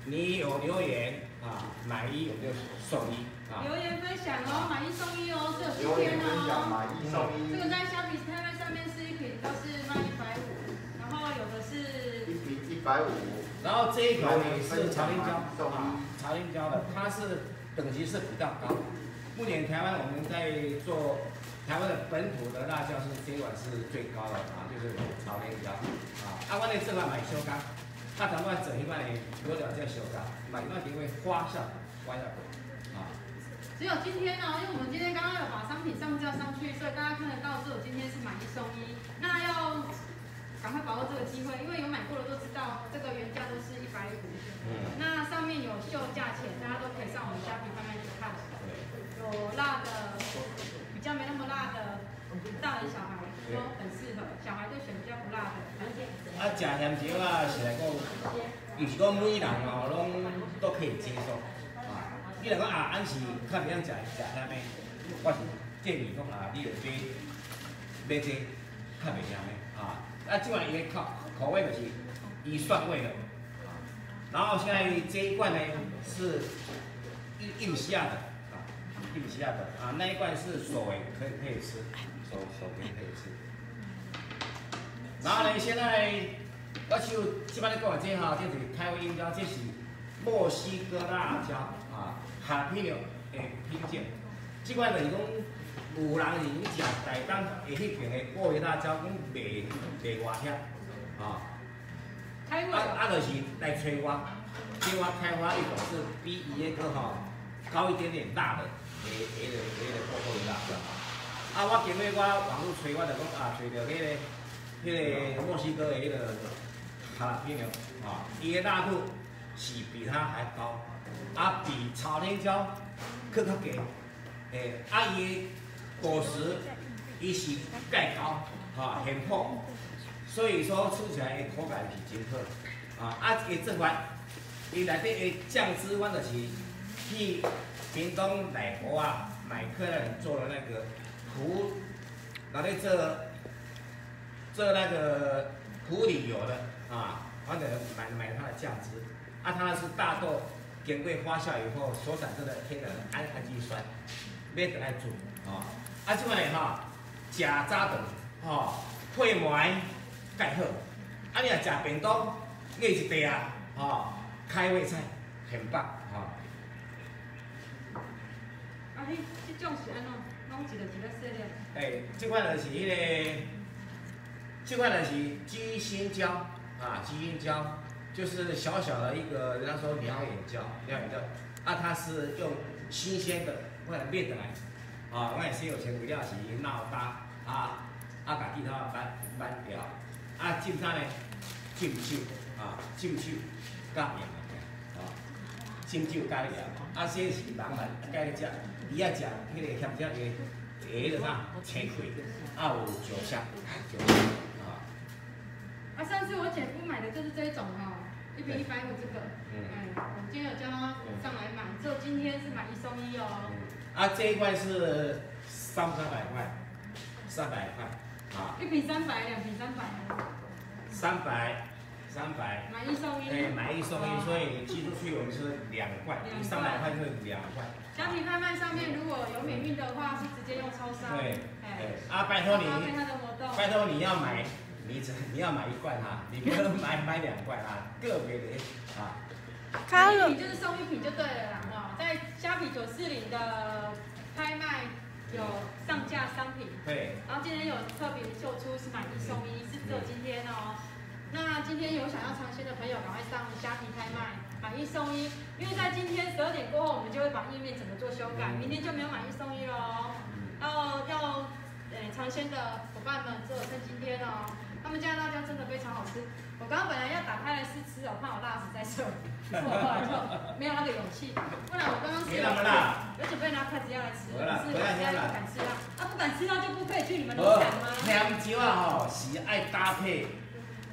你有留言啊，买一我们就送一啊？留言分享哦，买一送一哦，这有今天哦，买一送一。这个在虾皮摊位上面是一瓶都是卖一百五，然后有的是，一瓶一百五。然后这一款呢是茶陵胶啊，茶陵胶的，它是等级是比较高。目前台湾我们在做台湾的本土的辣椒是这一款是最高的啊，就是茶陵椒啊。啊，我呢这款买修干，那咱们整一罐呢有两件修干，买一罐因为花效花效啊。只有今天哦，因为我们今天刚刚有把商品上架上去，所以大家看得到只有今天是买一送一。那要。赶快把握这个机会，因为有买过的都知道，这个原价都是一百五。嗯。那上面有秀价钱，大家都可以上我们虾皮慢慢去看。有辣的，比较没那么辣的，大人小孩都很适合。小孩就选比较不辣的。啊，食咸椒啊，是来讲，不是讲每人哦，拢都可以接受。啊，你若讲啊，俺是较袂晓食食啥物，我是建议讲啊，你就买买这较袂咸的啊。啊，这款伊个口口味就是以蒜味的，然后现在这一罐呢是印印西亚的啊，印西亚的啊，那一罐是手尾可以可以吃，手手尾可以吃。然后呢，现在我就这边的跟我介绍，就是台湾樱椒，这是墨西哥辣椒啊，哈皮牛的品种，这款就是讲。有人是用食大当下迄边的过味辣椒，讲卖卖外遐，啊，啊啊，就是来找我，叫我开发一种是比伊那个吼高一点点辣的，诶诶个诶个过味辣椒。啊，我今日我网络找我就讲啊，找着迄个迄个墨西哥的迄个哈拉皮牛，啊，伊的辣度是比它还高，啊，比炒青椒更较低，诶，啊伊。果实伊是盖高，哈，很厚，所以说吃起来的口感是真好。啊，啊，伊做法，伊内底的酱汁，我就是去屏东奶河啊买客人做的那个胡，拿来做做那个胡里油的啊，或者买买它的酱汁，啊，它是大豆经过发酵以后所产生的天然氨氨基酸，买得来煮啊，啊，即摆哈食早顿吼配糜介好，啊，你若食便当，你一地啊吼开胃菜很棒哈。啊，迄即种是安怎？拢一个一个细粒。诶，即款就是迄、个，即款就是鸡心椒啊，鸡心椒就是小小的一个，人家说鸟眼椒，鸟眼椒，啊，它是用新鲜的，我来灭的来，啊，我先有前为了是闹搭啊，啊，把其他煸煸掉，啊，浸啥呢？浸酒啊，浸酒加盐啊，浸酒加盐，啊，先是人来该食，伊爱食迄个咸食的。下个啥？切开，啊有酒香，酒香啊。啊，上次我姐夫买的就是这一种哦，一瓶一百五这个。嗯。哎，我今天有叫他上来买，只有今天是买一送一哦。啊，这一罐是三三百块，三百块啊。一瓶三百，两瓶三百。三百，三百。买一送一。对，买一送一，所以寄出去我们是两罐，三百块就是两罐。虾皮拍卖上面如果有免运的话，是直接用超商。对，哎，啊，拜托你，拜托你要买，你只你要买一罐哈，你不能买买两罐啊，个别的啊。买一瓶就是送一瓶就对了啦，哦，在虾皮九四零的拍卖有上架商品。对。然后今天有特别秀出是买一送一，是只有今天哦。那今天有想要尝鲜的朋友，赶快上虾皮拍卖。买一送一，因为在今天十二点过后，我们就会把页面整个做修改，明天就没有买一送一喽。要要，呃，尝鲜的伙伴们，只有趁今天哦。他们家辣椒真的非常好吃，我刚刚本来要打开来试吃哦，怕我辣死在手，我后来就没有那个勇气。不然我刚刚是有有准备拿筷子要来吃，可是我现在不敢吃辣，啊不敢吃辣就不可以去你们农场吗？香蕉啊吼是爱搭配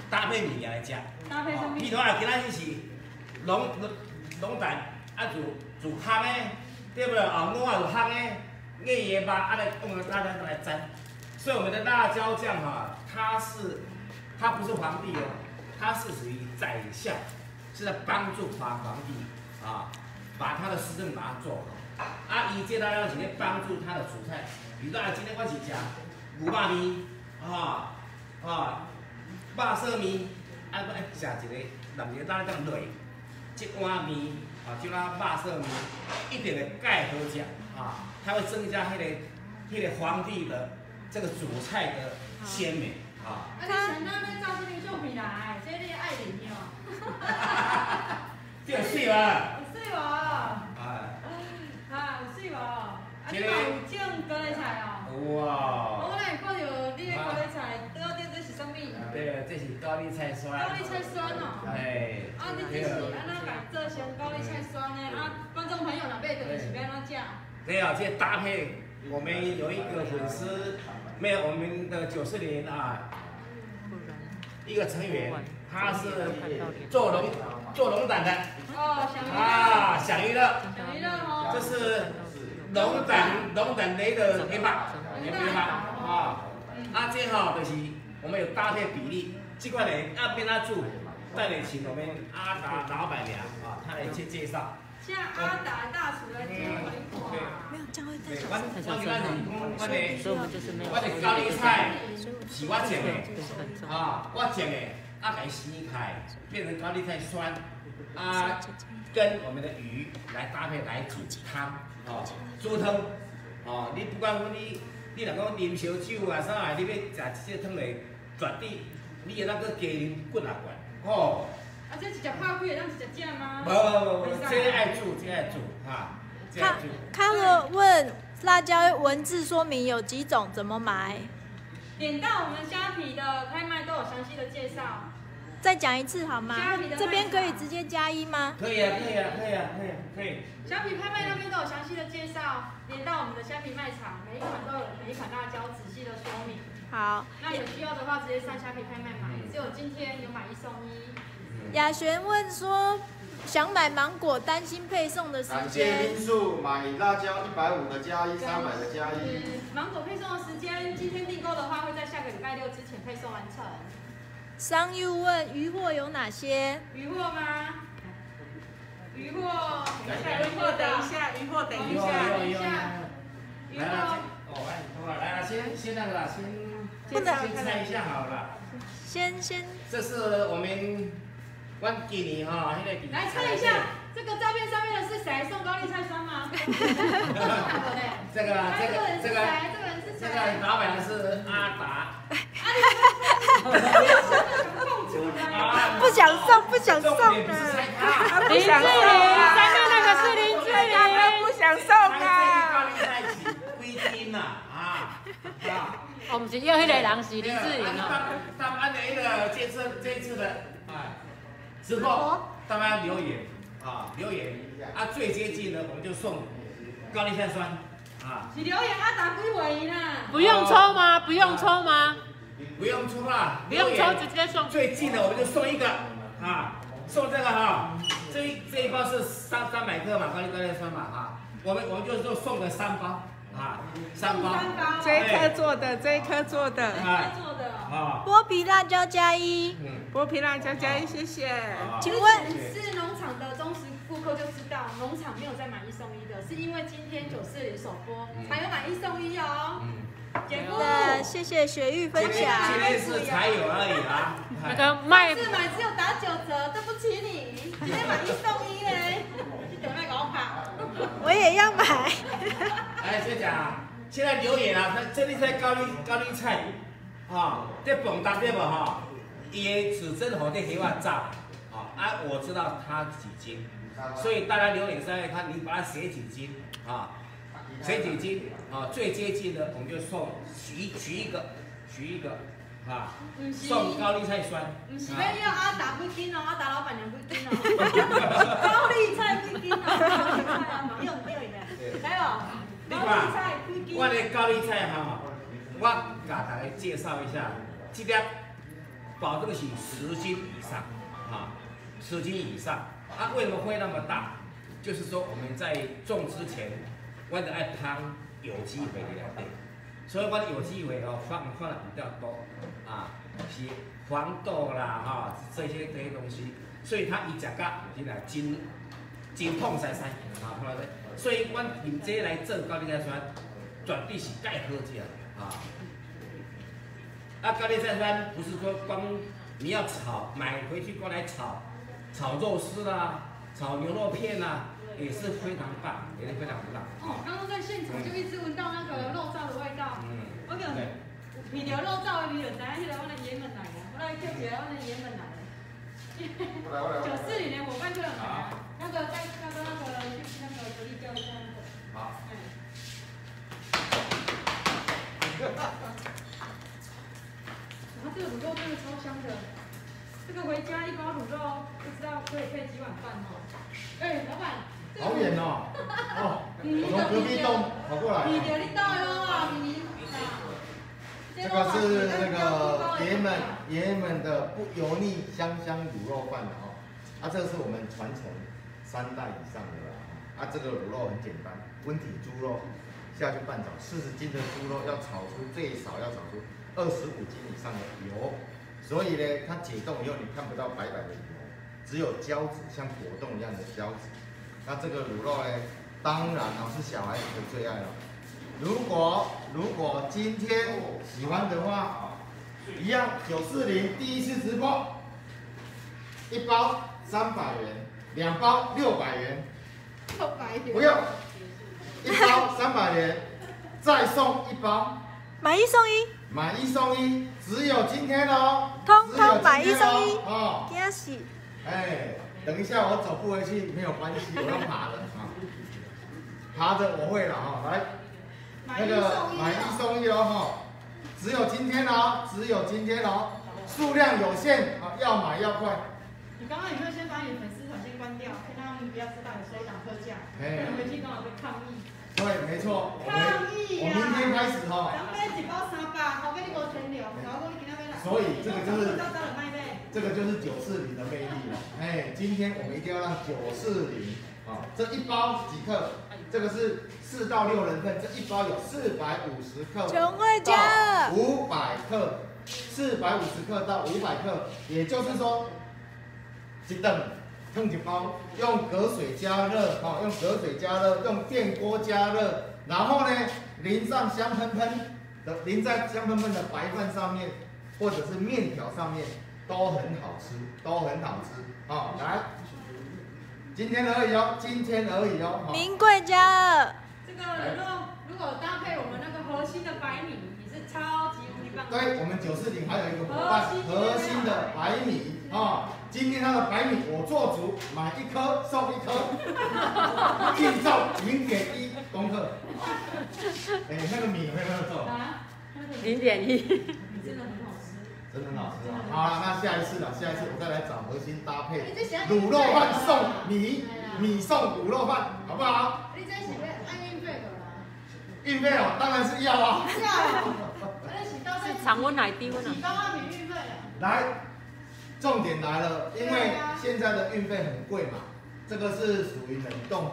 搭配物件来食，搭配什么？譬如啊，今仔日是。龙龙龙胆啊，煮煮烘的，对不对？啊，我啊煮烘的，叶叶吧，啊来用辣椒来沾。所以我们的辣椒酱哈，它是它不是皇帝哦，它是属于宰相，是在帮助皇皇帝啊，把他的施政把它做好。啊，伊这辣椒是咧帮助他的主菜，比如说，今天我是食牛肉面啊啊，肉色面，啊我爱食一个南边辣椒酱类。这碗面啊，这碗肉色面一定的钙和钾啊，它会增加那个那个皇帝的这个主菜的鲜美啊。啊，你想到要照这个相片来，这你爱啉哟。哈哈哈哈哈！有水哇？有水哇？哎。啊，有水哇？啊，你有种高丽菜哦？哇！我来看到你的高丽菜，到底这是什么？对，这是高丽菜酸。高丽菜酸哦。哎。啊，你这是安怎改做成高丽菜酸呢？啊，观众朋友那边到底是要安怎食？对啊，这搭配，我们有一个粉丝，没有我们的九四零啊，一个成员，他是做龙做龙胆的。哦，享啊，享娱乐。享娱乐哦。这是龙胆龙胆雷的黑巴，黑巴啊。啊，这哈就是我们有搭配比例，这块呢要边他煮。带你请我们阿达老板娘啊，她来去介绍。像阿达大厨来介绍一款。没有，这样会太小。我我今仔日我的所以我们就是没有。我的高丽菜是我种的，啊，我种的，啊，给洗开，变成高丽菜酸，啊，跟我们的鱼来搭配来煮汤，哦，煮汤，哦，你不管你你若讲啉烧酒啊啥的，你要食这汤来绝对，你的那个鸡啉骨啊管。哦，啊，这是只怕贵，让是只酱吗？不不不不，真爱煮，真爱煮哈。他康乐问辣椒文字说明有几种，怎么买？点到我们虾皮的拍卖都有详细的介绍。再讲一次好吗？这边可以直接加一吗？可以啊，可以啊，可以啊，可以可以。虾皮拍卖那边都有详细的介绍连到我们的虾皮卖场，每一款都有每一款辣椒仔细的说明。好，那有需要的话，直接上虾皮拍卖买。只有今天有买一送一。雅璇问说，想买芒果，担心配送的时感谢间。因素，买辣椒一百五的加一，三百的加一。芒果配送的时间，今天订购的话会在下个礼拜六之前配送完成。商又问鱼货有哪些？鱼货吗？鱼货，鱼货等一下，鱼货等一下，等一下。鱼来了，货先哦，来，来了，先先那个啦，先先猜一下好了。先先这是我们关今年哈，那个来看一下，这个照片上面的是谁？送高丽菜酸吗？这个来这个这个这个人是谁？这个老板是阿达，啊，不想送，不想送重点不想送啊，上面那个是林志玲。们不想送啊。高丽菜是归金呐，啊啊。我们是要那个人是林志玲哦。当当安的那个这次这次的哎，直播。大家留言。啊留言啊最接近的我们就送高丽菜酸。啊，是留言啊，打几回呢？不用抽吗？不用抽吗？不用抽啦，不用抽，直接送。最近的我们就送一个啊，送这个哈，这一这一包是三三百克嘛，高丽高丽酸嘛啊，我们我们就就送个三包啊，三包。三包，这一颗做的，这一颗做的，哎做的。啊，剥皮辣椒加一，嗯，剥皮辣椒加一，谢谢。啊。请问是农场的忠实顾客就知道，农场没有在买一送一的，是因为今天九四零首播才有买一送一哦。嗯，姐夫，那谢谢雪玉分享。今天是才有而已啊，那个卖是买只有打九折，对不起你，今天买一送一嘞，你等那给我跑。我也要买。哎，学长啊，现在留言啊，这里在高丽高丽菜，啊，这蹦搭对不哈？伊的指针红这黑话炸，啊，啊，我知道它几斤，所以大家留言上面看，你把它写几斤啊，写几斤啊，最接近的我们就送取取一个，取一个啊，送高丽菜酸，不是啊要要阿达不斤哦，阿达老板娘不斤哦，高丽菜不斤哦，高丽菜啊，用对的，来哦，高丽菜不斤。我的高丽菜哈，我给大家介绍一下，这粒保证是十斤以上，啊，十斤以上。啊，为什么会那么大？就是说我们在种之前，我的爱汤有机肥的两倍，所以我的有机肥哦放放的比较多，啊，是黄豆啦哈、这些这些东西，所以它一食个真来真真痛塞塞啊，看到没？所以我用这来做高丽菜酸，绝对是介好食啊！啊，高丽菜酸不是说光你要炒，买回去过来炒，炒肉丝啦，炒牛肉片啦，也是非常棒，也是非常棒。哦，刚刚在现场就一直闻到那个肉燥的味道。嗯，我讲，对，闻到肉燥的味道，知影迄个我的爷们来了，我来叫一个我的爷们来 的。过来过来过来。九四年的伙伴就有来啊，那个在那个那个去那个隔离教一下那个。好。哎。哇，这个卤肉真的超香的，这个回家一包卤肉，不知道可以配几碗饭哦。哎，老板。好远哦！哦，我从隔壁栋跑过来。你的你到了啊，你你这个是那个爷们爷们的不油腻香香卤肉饭的哦，啊，这个是我们传承三代以上的啦，啊，这个卤肉很简单，温体猪肉下去拌炒，四十斤的猪肉要炒出最少要炒出二十五斤以上的油，所以呢，它解冻以后你看不到白白的油，只有胶质，像果冻一样的胶质。那这个卤肉呢，当然哦是小孩子的最爱了。如果如果今天喜欢的话，一样九四零第一次直播，一包三百元，两包六百元，六百元。不用，一包三百元，再送一包，买一送一，买一送一，只有今天哦，通通买一送一哦。哦，惊死！哎，等一下我走不回去没有关系，我要爬的。啊，爬着我会了哈，来。那个买一送一哦。哈，只有今天哦，只有今天哦，数量有限啊，要买要快。你刚刚有没有先把你的粉丝团先关掉，让他们不要知道有谁打特价，哎。回去刚好被抗议。对，没错。我们我明天开始哈。咱买一包三百，我给你无天了，然后你今仔要来。所以这个就是这个就是九四零的魅力了。哎，今天我们一定要让九四零啊，这一包几克？这个是四到六人份，这一包有四百五十克穷会加五百克，四百五十克到五百克，也就是说，一等烫一包，用隔水加热，哈，用隔水加热，用电锅加热，然后呢，淋上香喷喷的，淋在香喷喷的白饭上面，或者是面条上面，都很好吃，都很好吃，好，来。今天而已哦，今天而已哦。名贵家二。这个如果如果搭配我们那个核心的白米，也是超级无敌棒。对，我们九四零还有一个伙伴，核心的白米啊。今天他的白米我做足，买一颗送一颗，净重零点一公克。哎，那个米有没有重？零点一。真的很好吃啊！好了，那下一次了，下一次我再来找核心搭配，卤肉饭送米，米送卤肉饭，好不好？你这是要按运费的啦？运费哦，当然是要啊。要。是常温还低温啊？几包按免运费来，重点来了，因为现在的运费很贵嘛，这个是属于冷冻，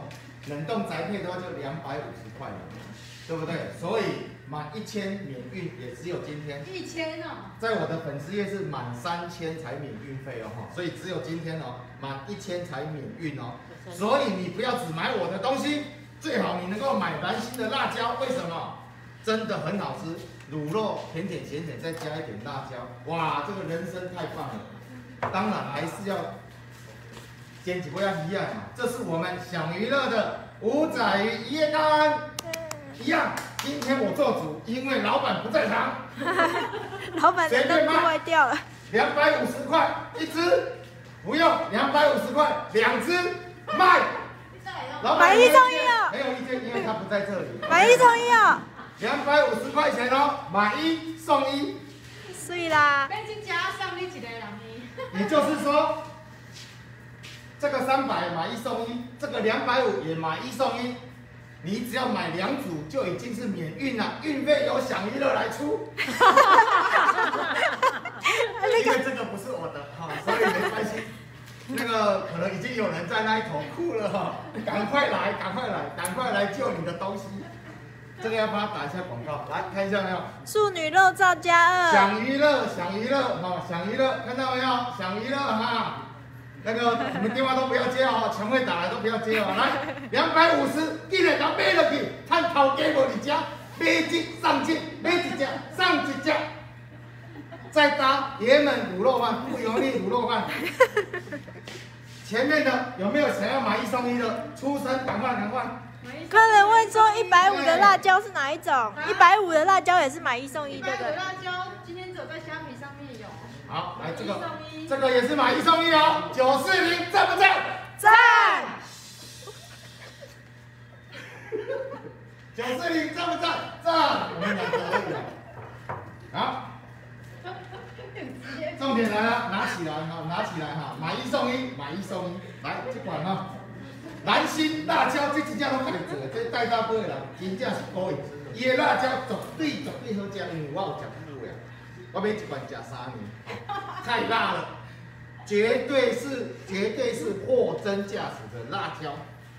冷冻宅配的话就两百五十块了，对不对？所以。满一千免运也只有今天，一千哦，在我的粉丝页是满三千才免运费哦哈，所以只有今天哦，满一千才免运哦，所以你不要只买我的东西，最好你能够买蓝心的辣椒，为什么？真的很好吃，卤肉甜甜咸咸，再加一点辣椒，哇，这个人生太棒了。当然还是要坚持不要一样嘛，这是我们享娱乐的五仔鱼一夜干，一样。今天我做主，因为老板不在场。老板的灯都坏掉了。两百五十块一只，不用两百五十块两只，卖。买一送一哦。没有意见，因为他不在这里。买一送一哦。两百五十块钱哦，买一送一。碎啦。也就是说，这个三百买一送一，这个两百五也买一送一。你只要买两组就已经是免运了，运费由享娱乐来出。因为这个不是我的哈，所以没关系。那个可能已经有人在那一头哭了哈，赶快来，赶快来，赶快来救你的东西。这个要帮他打一下广告，来看一下没有？素女肉燥加二。享娱乐，享娱乐，哈，享娱乐，看到没有？享娱乐哈。那个你们电话都不要接哦，全会打来都不要接哦。来，两百五十，记得咱买落去，看头家无你家，买一上一，买一只上一只，再搭爷们卤肉饭，不油腻卤肉饭。前面的有没有想要买一送一的？出声，赶快赶快。客人问说一百五的辣椒是哪一种？一百五的辣椒也是买一送一，对不对？辣椒今天只有在虾米上面有。好，来这个，这个也是买一送一哦，九四零赞不赞？赞。九四零赞不赞？赞。我们两个而已。好。重点来了，拿起来哈，拿起来哈，买一送一，买一送一，来这款哈，蓝心辣椒这几家都可以做，这带大杯的人真正是可以，伊的辣椒绝对绝对好食，因为我有食。我每一罐加三年，太辣了，绝对是绝对是货真价实的辣椒，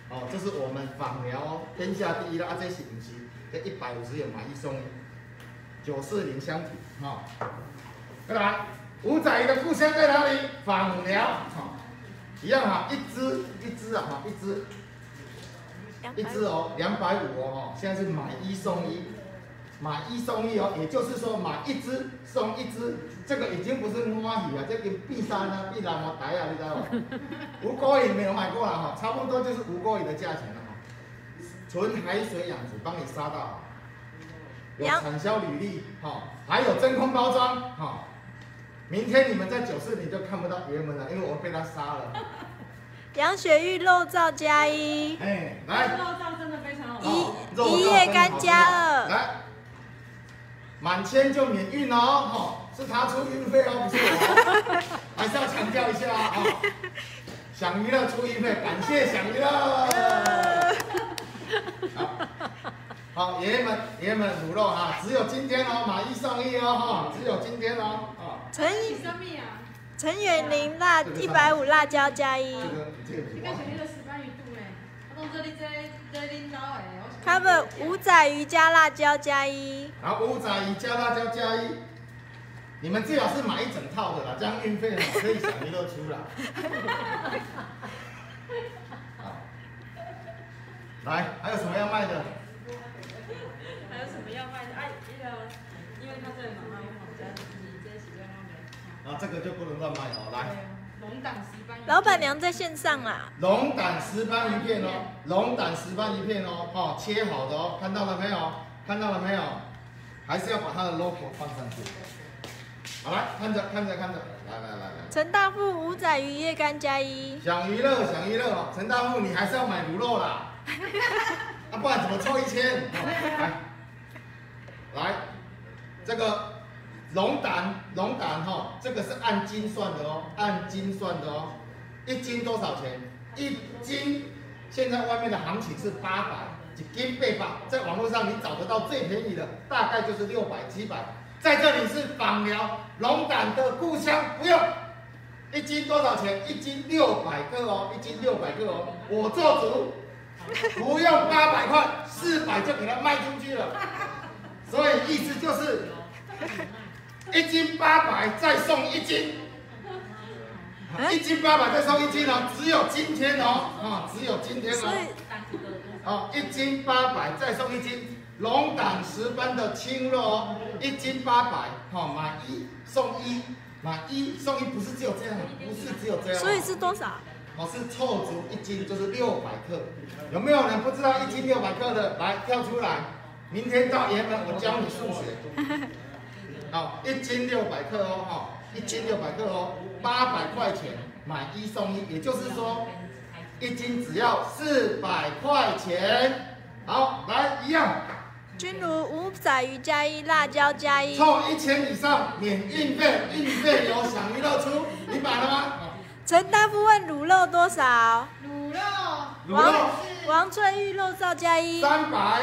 哦，这是我们访寮天下第一的啊，这是不是？这一百五十元买一送一，九四零香体，哈，再来，五仔的故乡在哪里？访寮，哈，一样哈，一只一只啊，哈，一只，一只哦，两百五哦，哈，现在是买一送一。买一送一哦，也就是说买一只送一只，这个已经不是欢喜了，这个必杀啊、碧蓝毛台啊，你知道吗？吴锅鱼没有买过了哈，差不多就是吴锅鱼的价钱了哈。纯海水养殖，帮你杀到，有产销履历哈，还有真空包装哈。明天你们在九四你就看不到爷们了，因为我被他杀了。杨雪玉肉燥加一，哎，来，肉燥真的非常好，一一夜干加二，来。满千就免运哦，哈，是他出运费哦，不是我，还是要强调一下啊。享娱乐出运费，感谢享娱乐。好。好，爷爷们爷爷们卤肉哈，只有今天哦，买一送一哦哈，只有今天哦啊。陈？陈远林辣一百五辣椒加一。他们五仔鱼加辣椒加一。好，五仔鱼加辣椒加一。你们最好是买一整套的啦，这样运费可以享娱乐出啦。来，还有什么要卖的？还有什么要卖的？哎，那个，因为他这里卖啊，这个就不能乱卖哦，来。龙胆石斑。老板娘在线上啦。龙胆石斑鱼片哦，龙胆石斑鱼片哦，哦，切好的哦，看到了没有？看到了没有？还是要把它的 logo 放上去。好来，看着看着看着，来来来来。陈大富五仔鱼叶干加一。想娱乐想娱乐哦，陈大富你还是要买卤肉啦，啊不然怎么凑一千？来，来，这个龙胆龙胆哈，这个是按斤算的哦，按斤算的哦，一斤多少钱？一斤现在外面的行情是八百，一斤八百，在网络上你找得到最便宜的大概就是六百七百。在这里是访寮龙胆的故乡，不用一斤多少钱？一斤六百个哦，一斤六百个哦，我做主，不用八百块，四百就给它卖出去了。所以意思就是，一斤八百再送一斤，一斤八百再送一斤哦，只有今天哦，啊，只有今天哦，好，一斤八百再送一斤。龙胆十分的青肉哦，一斤八百，好买一送一，买一送一不是只有这样，不是只有这样。所以是多少？哦，是凑足一斤就是六百克。有没有人不知道一斤六百克的？来跳出来，明天到爷们我教你数学。好，一斤六百克哦，哈，一斤六百克哦，八百块钱买一送一，也就是说，一斤只要四百块钱。好，来一样。君如五仔鱼加一，辣椒加一，凑一千以上免运费，运费由享娱乐出，你买了吗？陈大夫问卤肉多少？卤肉，卤肉，王翠玉肉燥加一，三百，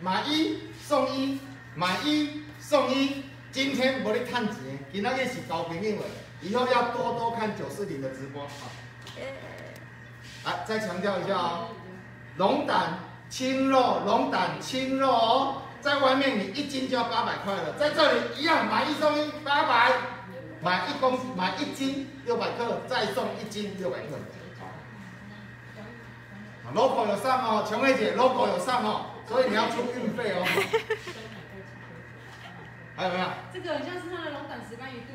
买一送一，买一送一。今天不你看钱，今天是交朋友的，以后要多多看九四零的直播啊。来，再强调一下哦，龙胆。青肉龙胆青肉哦，在外面你一斤就要八百块了，在这里一样买一送一八百，买一公买一斤六百克，再送一斤六百克。好，logo 有上哦，琼慧姐 logo 有上哦，所以你要出运费哦。还有没有？这个像是他的龙胆石斑鱼肚。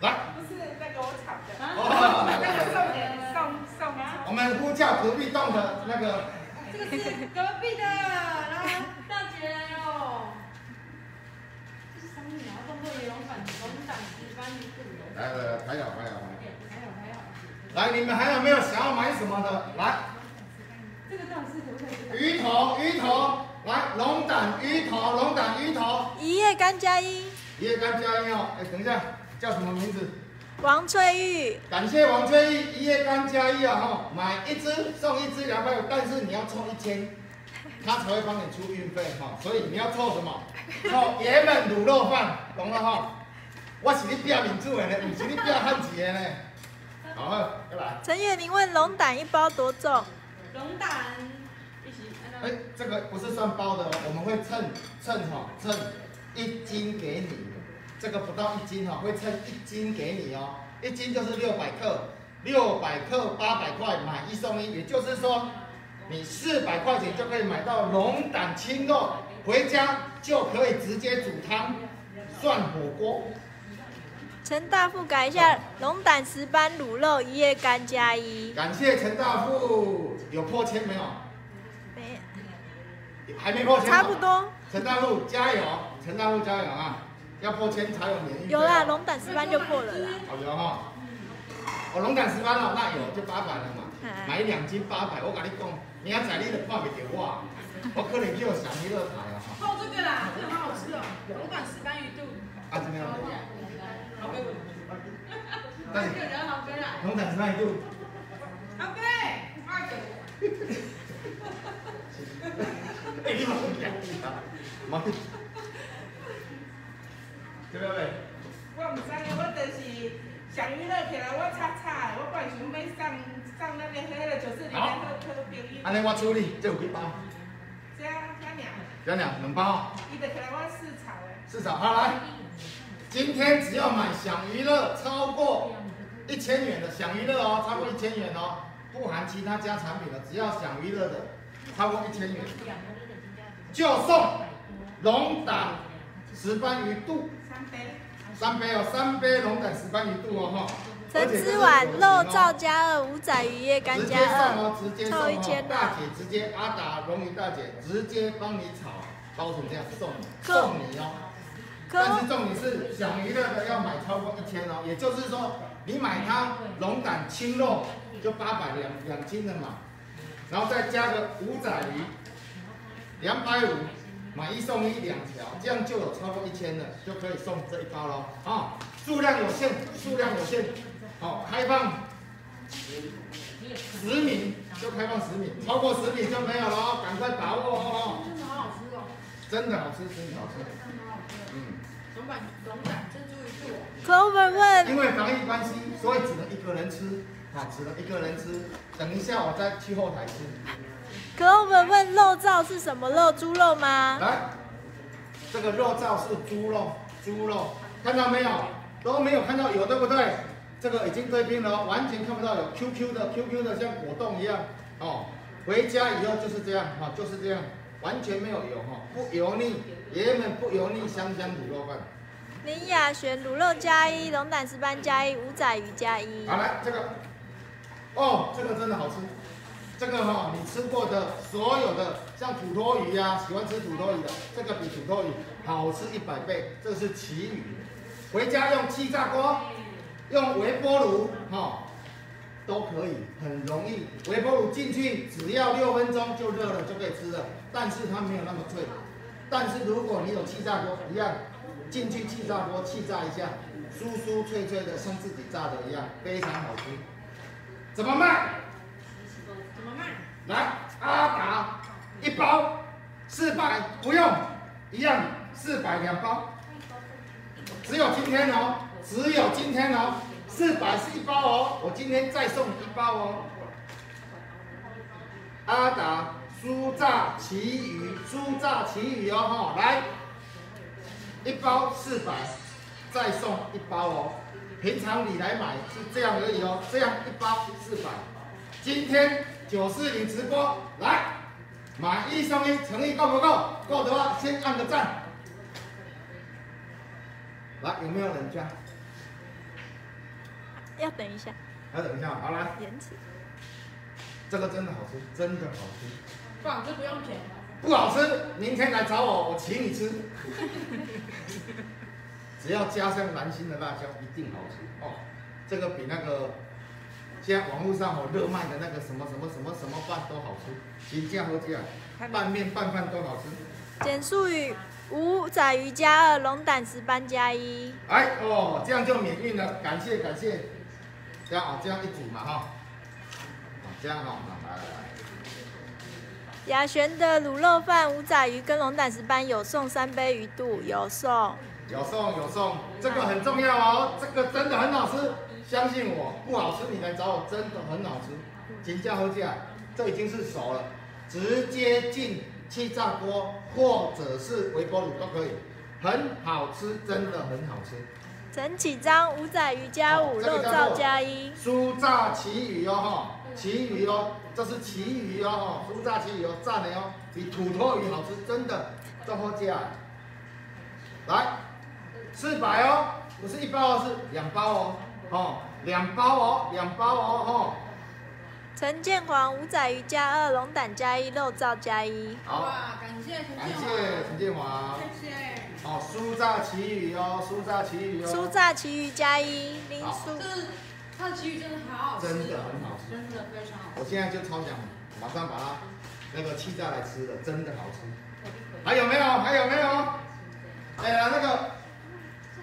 来。不是在给我炒的。哦。那个送给送送啊。我们呼叫隔壁栋的那个。这个是隔壁的，来，大姐哦。这是什么鸟？动作也龙胆，龙胆石斑鱼肚。来来来，还有还有还有还有。来，你们还有没有想要买什么的？来。这个到底是什么？鱼头，鱼头，来，龙胆鱼头，龙胆鱼头。一夜干加一。一夜干加一哦，哎，等一下，叫什么名字？王翠玉，感谢王翠玉一夜干加一啊哈，买一只送一只两百五，但是你要凑一千，他才会帮你出运费哈，所以你要凑什么？凑爷们卤肉饭，懂了哈？我是你表民主的呢，不是你表汉子的呢。好，再来。陈月玲问龙胆一包多重？龙胆，哎，这个不是算包的哦，我们会称称哈，称一斤给你。这个不到一斤哈，会称一斤给你哦，一斤就是六百克，六百克八百块买一送一，也就是说，你四百块钱就可以买到龙胆青肉，回家就可以直接煮汤涮火锅。陈大富改一下，龙胆石斑卤肉一夜干加一。感谢陈大富，有破千没有？没，还没破千。差不多。陈大陆加油，陈大陆加油啊！要破千才有免疫。有啦，龙胆石斑就破了啦。好有哈，哦，龙胆石斑哦，那有就八百了嘛，买两斤八百，我跟你讲，明仔载你都看不着我，我可能叫上你那台啊。泡这个啦，这个好好吃哦，龙胆石斑鱼肚。啊，怎么样？好杯。但是龙胆石斑鱼肚。好杯，二九。哎，你嘛两条，妈，对不对？我唔知啊，我就是上娱乐起来，我擦擦的，我本来想要送送那个迄个九四零的好好朋友。安尼我处理，这有几包？这这两。这两两包。伊就起来我四炒的。四炒，好来，今天只要买享娱乐超过一千元的享娱乐哦，超过一千元哦，不含其他家产品的，只要享娱乐的超过一千元，就送龙胆石斑鱼肚。三杯哦，三杯龙胆石斑鱼肚哦哈。陈汁碗肉燥加二，五仔鱼叶干加二，凑一千大姐直接阿达龙鱼大姐直接帮你炒，包成这样送你，送你哦。但是重点是想娱乐的要买超过一千哦，也就是说你买它龙胆青肉就八百两两斤的嘛，然后再加个五仔鱼两百五。买一送一两条，这样就有超过一千的，就可以送这一包喽。啊，数量有限，数量有限，好，开放十名就开放十名，超过十名就没有了，赶快把握哦。真的好好吃哦，真的好吃，真的好吃。嗯，总版总版珍珠鱼肚。Clover 问，因为防疫关系，所以只能一个人吃，好，只能一个人吃。等一下我再去后台吃。可我们问肉燥是什么肉？猪肉吗？来，这个肉燥是猪肉，猪肉看到没有？都没有看到有，对不对？这个已经对冰了，完全看不到有 QQ 的，QQ 的像果冻一样哦。回家以后就是这样，哈，就是这样，完全没有油哈，不油腻，爷们不油腻，香香卤肉饭。林雅璇卤肉加一，龙胆石斑加一，五仔鱼加一。好来这个，哦，这个真的好吃。这个哈，你吃过的所有的像土托鱼呀，喜欢吃土托鱼的，这个比土托鱼好吃一百倍。这是旗鱼，回家用气炸锅，用微波炉哈，都可以，很容易。微波炉进去只要六分钟就热了，就可以吃了。但是它没有那么脆。但是如果你有气炸锅，一样进去气炸锅气炸一下，酥酥脆脆的，像自己炸的一样，非常好吃。怎么卖？怎么卖来，阿达一包四百，不用，一样四百两包，只有今天哦，只有今天哦，四百是一包哦，我今天再送一包哦。阿达酥炸旗鱼，酥炸旗鱼哦哈，来，一包四百，再送一包哦。平常你来买是这样而已哦，这样一包四百，今天。九四零直播来买一送一，诚意够不够？够的话先按个赞。来，有没有人加？要等一下。要等一下，好来。延迟。这个真的好吃，真的好吃。不好吃不用钱。不好吃，明天来找我，我请你吃。只要加上蓝心的辣椒，一定好吃哦。这个比那个。现在网络上哦热卖的那个什么什么什么什么饭都好吃，新加坡价，拌面拌饭都好吃。简述语：五仔鱼加二，龙胆石斑加一。哎哦，这样就免运了，感谢感谢。这样哦，这样一组嘛哈，这样哈，来来来。雅璇的卤肉饭五仔鱼跟龙胆石斑有送三杯鱼肚，有送。有送有送，这个很重要哦，这个真的很好吃。相信我，不好吃你来找我，真的很好吃。请教喝价，这已经是熟了，直接进气炸锅或者是微波炉都可以，很好吃，真的很好吃。陈启章，五仔鱼加五，肉燥加一。酥炸旗鱼哦哈，旗鱼哦，这是旗鱼哦哈，酥炸旗鱼哦，赞的哦，比土托鱼好吃，真的。这喝价，来，四百哦，不是一包哦，是两包哦。哦，两包哦，两包哦，吼。陈建煌，五仔鱼加二，龙胆加一，肉燥加一。好，感谢陈建感谢陈建煌。谢谢。哦，酥炸旗鱼哦，酥炸旗鱼哦。酥炸旗鱼加一，林酥。是它的旗鱼真的好好吃。真的很好吃。真的非常好。我现在就超想马上把它那个气炸来吃了，真的好吃。还有没有？还有没有？哎呀，那个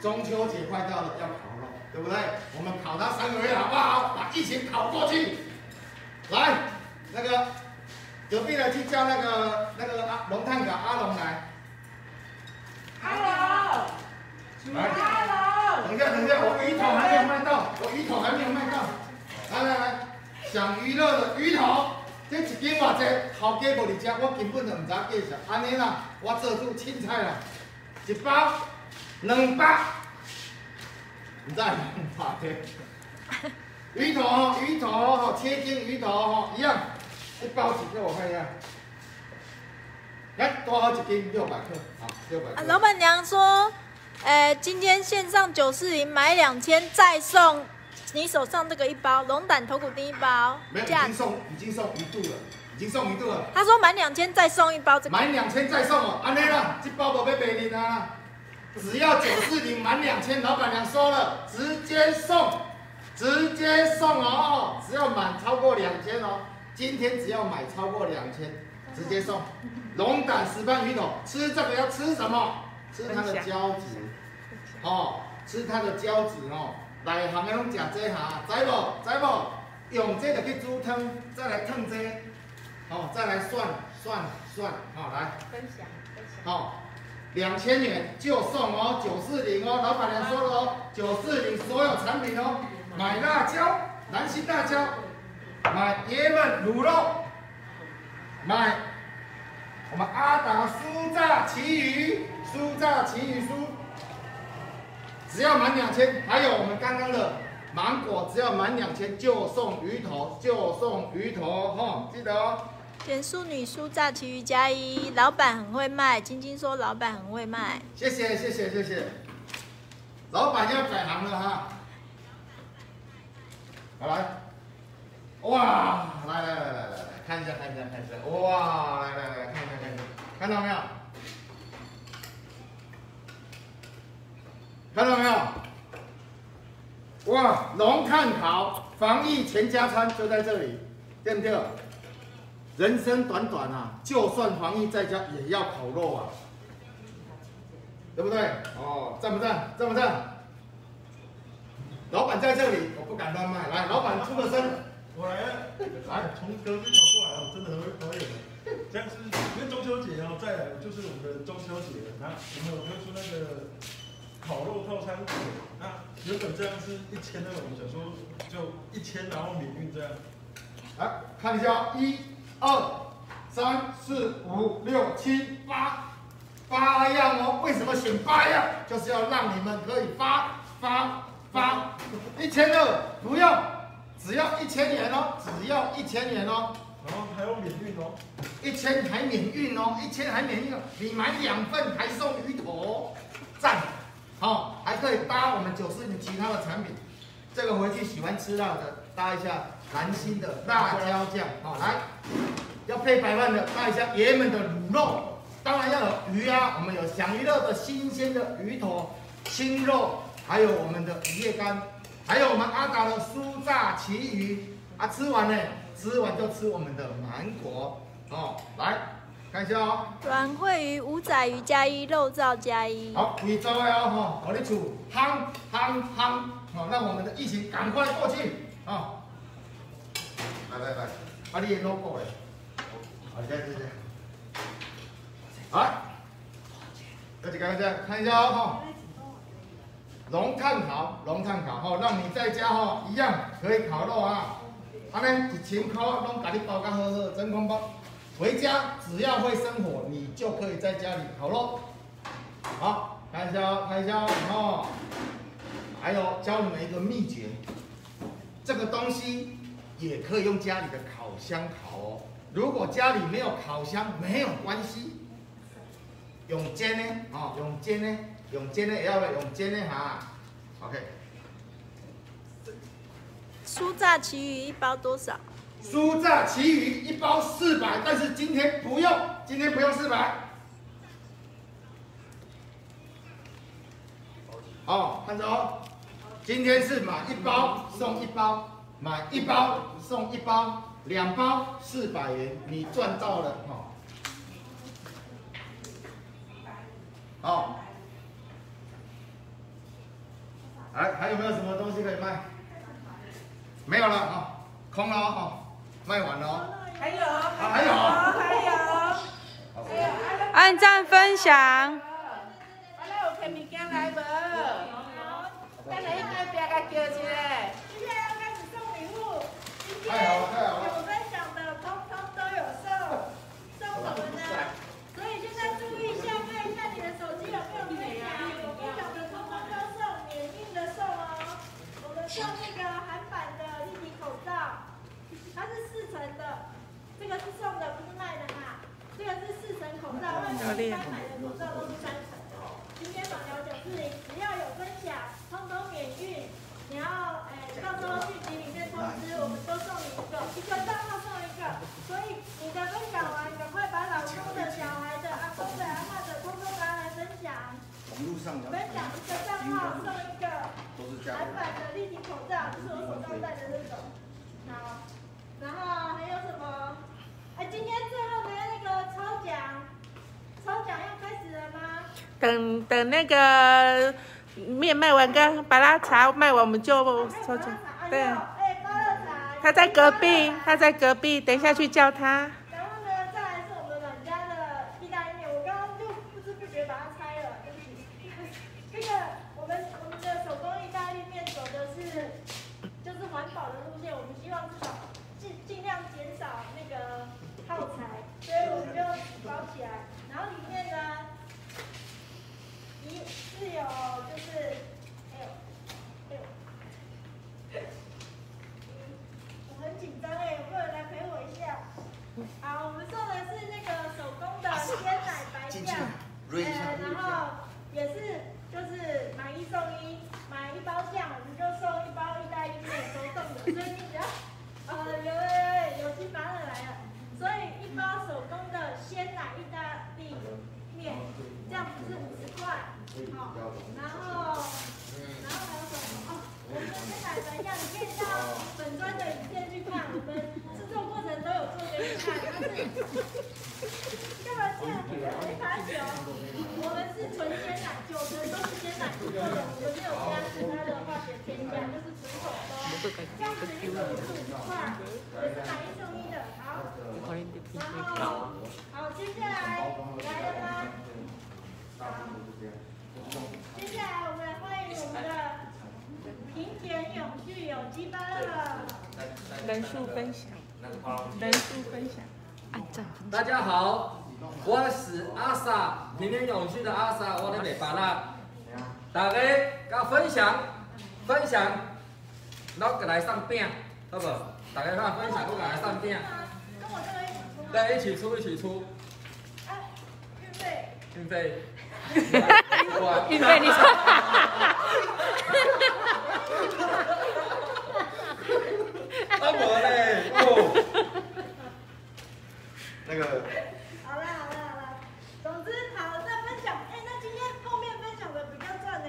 中秋节快到了，要烤。对不对？我们考他三个月好不好？把疫情考过去。来，那个隔壁的去叫那个那个阿龙探长阿龙来。阿龙，来，阿龙，等一下，等一下，我鱼头还没有卖到，我鱼头还没有卖到。来来来，想娱乐的鱼头，这一斤偌济？头家无伫遮，我根本就唔知介绍。安尼啦，我做主凊彩啦，一包两百，唔知两百的。鱼头吼，鱼头吼，切丁鱼头吼，一样，一包几个？我看一下。来，多好几斤，六百克，好，六百克。老板娘说，呃，今天线上九四零买两千再送你手上这个一包龙胆头骨丁一包，没有，已价经送，已经送一度了，已经送一度了。他说满两千再送一包这个，满两千再送哦，安尼啦，这包无要卖你啦。只要九四零满两千，老板娘说了，直接送，直接送哦，只要满超过两千哦，今天只要买超过两千，直接送。龙胆石斑鱼头，吃这个要吃什么？吃它的胶质，哦，吃它的胶质哦。内行的拢食这下，知无？知无？用这个去煮汤，再来烫这，哦，再来涮涮涮，好、来。分享分享。好，两千元就送哦，九四零哦，老板娘说了哦，九四零所有产品哦，买辣椒，南星辣椒，买爷们卤肉，买我们阿达酥炸旗鱼，酥炸旗鱼酥，只要满两千，还有我们刚刚的芒果，只要满两千就送鱼头，就送鱼头哈、记得哦。甜素女酥炸旗鱼加一，老板很会卖。晶晶说老板很会卖，谢谢谢谢谢谢，老板要改行了哈。好来，哇，来来来来来，看一下看一下看一下，哇，来来来看一下看一下，看到没有？看到没有？哇，龙炭烤防疫全家餐就在这里，对不对？人生短短啊，就算防疫在家也要烤肉啊。对不对？哦，赞不赞？赞不赞？老板在这里，我不敢乱卖。来，老板出个声。我来了，来，从隔壁跑过来哦，真的很会表演的。这样是因为中秋节哦，再来就是我们的中秋节，那我们有推出那个烤肉套餐，那原本这样是一千那个，我们想说就一千，然后免运这样。来看一下，一、二、三、四、五、六、七、八，八样哦。为什么选八样？就是要让你们可以发发发。一千二不用，只要一千元哦，只要一千元哦。然后还有免运哦，一千还免运哦，一千还免运哦，你买两份还送鱼头，赞！好、还可以搭我们九四零其他的产品。这个回去喜欢吃辣的，搭一下蓝心的辣椒酱，好、来，要配白饭的搭一下爷们的卤肉，当然要有鱼啊，我们有享鱼乐的新鲜的鱼头、青肉，还有我们的鱼叶干，还有我们阿达的酥炸旗鱼啊，吃完呢，吃完就吃我们的芒果哦，来看一下哦。软烩鱼、五仔鱼加一，肉燥加一。好，贵州的哦，吼，我的煮夯夯夯，好，让我们的疫情赶快过去啊！来来来，把你的 logo 哎，好，这样这样，来，这几个这样看一下哦，哈，龙炭烤，龙炭烤，吼，让你在家吼一样可以烤肉啊，安尼一千块拢给你包干好好，真空包，回家只要会生火，你就可以在家里烤肉。好，看一下哦，看一下哦，哦，还有教你们一个秘诀，这个东西也可以用家里的烤箱烤哦。如果家里没有烤箱，没有关系，用煎呢，哦，用煎呢，用煎呢，也要用煎呢哈。OK，酥炸旗鱼一包多少？酥炸旗鱼一包四百，但是今天不用，今天不用四百。哦，看着哦，今天是买一包送一包，买一包送一包，两包四百元，你赚到了哈。好，还还有没有什么东西可以卖？没有了哈，空了哈，卖完了哦。还有，还有，还有，还有按赞分享。阿来有开物件来无？等下一个别个叫一个。接下来要开始送礼物，今天太好了太好了有分享的通通都有送，送什么呢？所以现在注意一下，看一下你的手机有没有分享，有分享的通通都送，免运的送哦。我们送那个韩版的立体口罩，它是四层的，这个是送的，不是卖的哈。这个是四层口罩，外面一般买的口罩都是三层的。今天扫描九四零，只要有分享，通通免运。你要哎，到时候讯息里面通知，我们都送你一个，一个账号送一个。所以你的分享完，赶快把老公的、小孩的、阿公的、阿妈的，通通拿来分享。分享一个账号送一个韩版的立体口罩，就是我手上戴的那种。好，然后还有什么？哎，今天最后的那个抽奖，抽奖要开始了吗？等等那个面卖完跟巴拉茶卖完，我们就抽奖。对。他在隔壁，他在隔壁，等一下去叫他。然后呢，再来是我们阮家的意大利面，我刚刚就不知不觉把它拆了，对不起。这个我们我们的手工意大利面走的是就是环保的路线，我们希望至少尽尽量减少那个耗材，所以我们就包起来。然后里面呢，一是有就是，哎呦，哎呦。我很紧张哎，有没有人来陪我一下？好，我们送的是那个手工的鲜奶白酱，呃，然后也是就是买一送一，买一包酱我们就送一包意大利面手动的，所以你只要呃有有有新发的来了，所以一包手工的鲜奶意大利面，这样子是五十块，好，然后然后还有什么？哦，我们的鲜奶白酱你可以到本专的影片去看，我们制作过程都有做给你看，它是干嘛这样？没发酒，我们是纯鲜奶，九成都是鲜奶做的，我们没有加其他的化学添加，就是纯手工。这样子一盒是五十块，也是买一送一的，好。然后，好，接下来来了吗？好，接下来我们来欢迎我们的平田永续有机芭乐。好，好，接下来来了吗？好，接下来我们来欢迎我们的平田永俊有基班了。人数分享，人数分享，大家好，我是阿 sa，平田勇俊的阿 sa，我的美发了。大家跟分享，分享。然后来上饼，好不？大家看分享，我来上饼，跟我这个一起出吗？对，一起出一起出，哎，运费。运费。运费。你说。啊无嘞，哦。那个。好啦好啦好啦，总之好，那分享，哎，那今天后面分享的比较赚哎，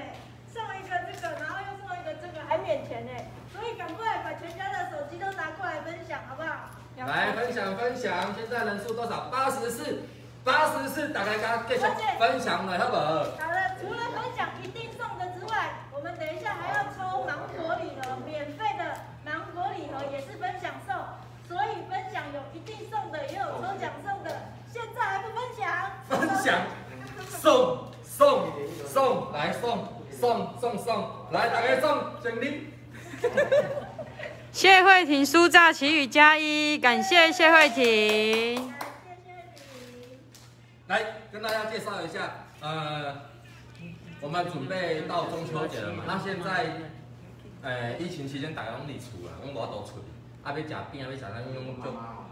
送一个这个，然后又送一个这个，还免钱哎，所以赶快把全家的手机都拿过来分享，好不好？来分享分享，现在人数多少？八十四，八十四，大家甲继续分享了，好不好？好了，除了分享一定送的之外，我们等一下还要抽芒果礼盒，免费的芒果礼盒也是分享送，所以分享有一定送的，也有抽奖送的，现在还不分享？分享，送送送，来送送送送，来大家送奖励。谢慧婷酥炸奇雨加一，感谢谢慧婷。来跟大家介绍一下，呃，我们准备到中秋节了嘛，那现在，呃，疫情期间大家拢伫厝啦，拢无法度出，啊要食饼要食啥，拢就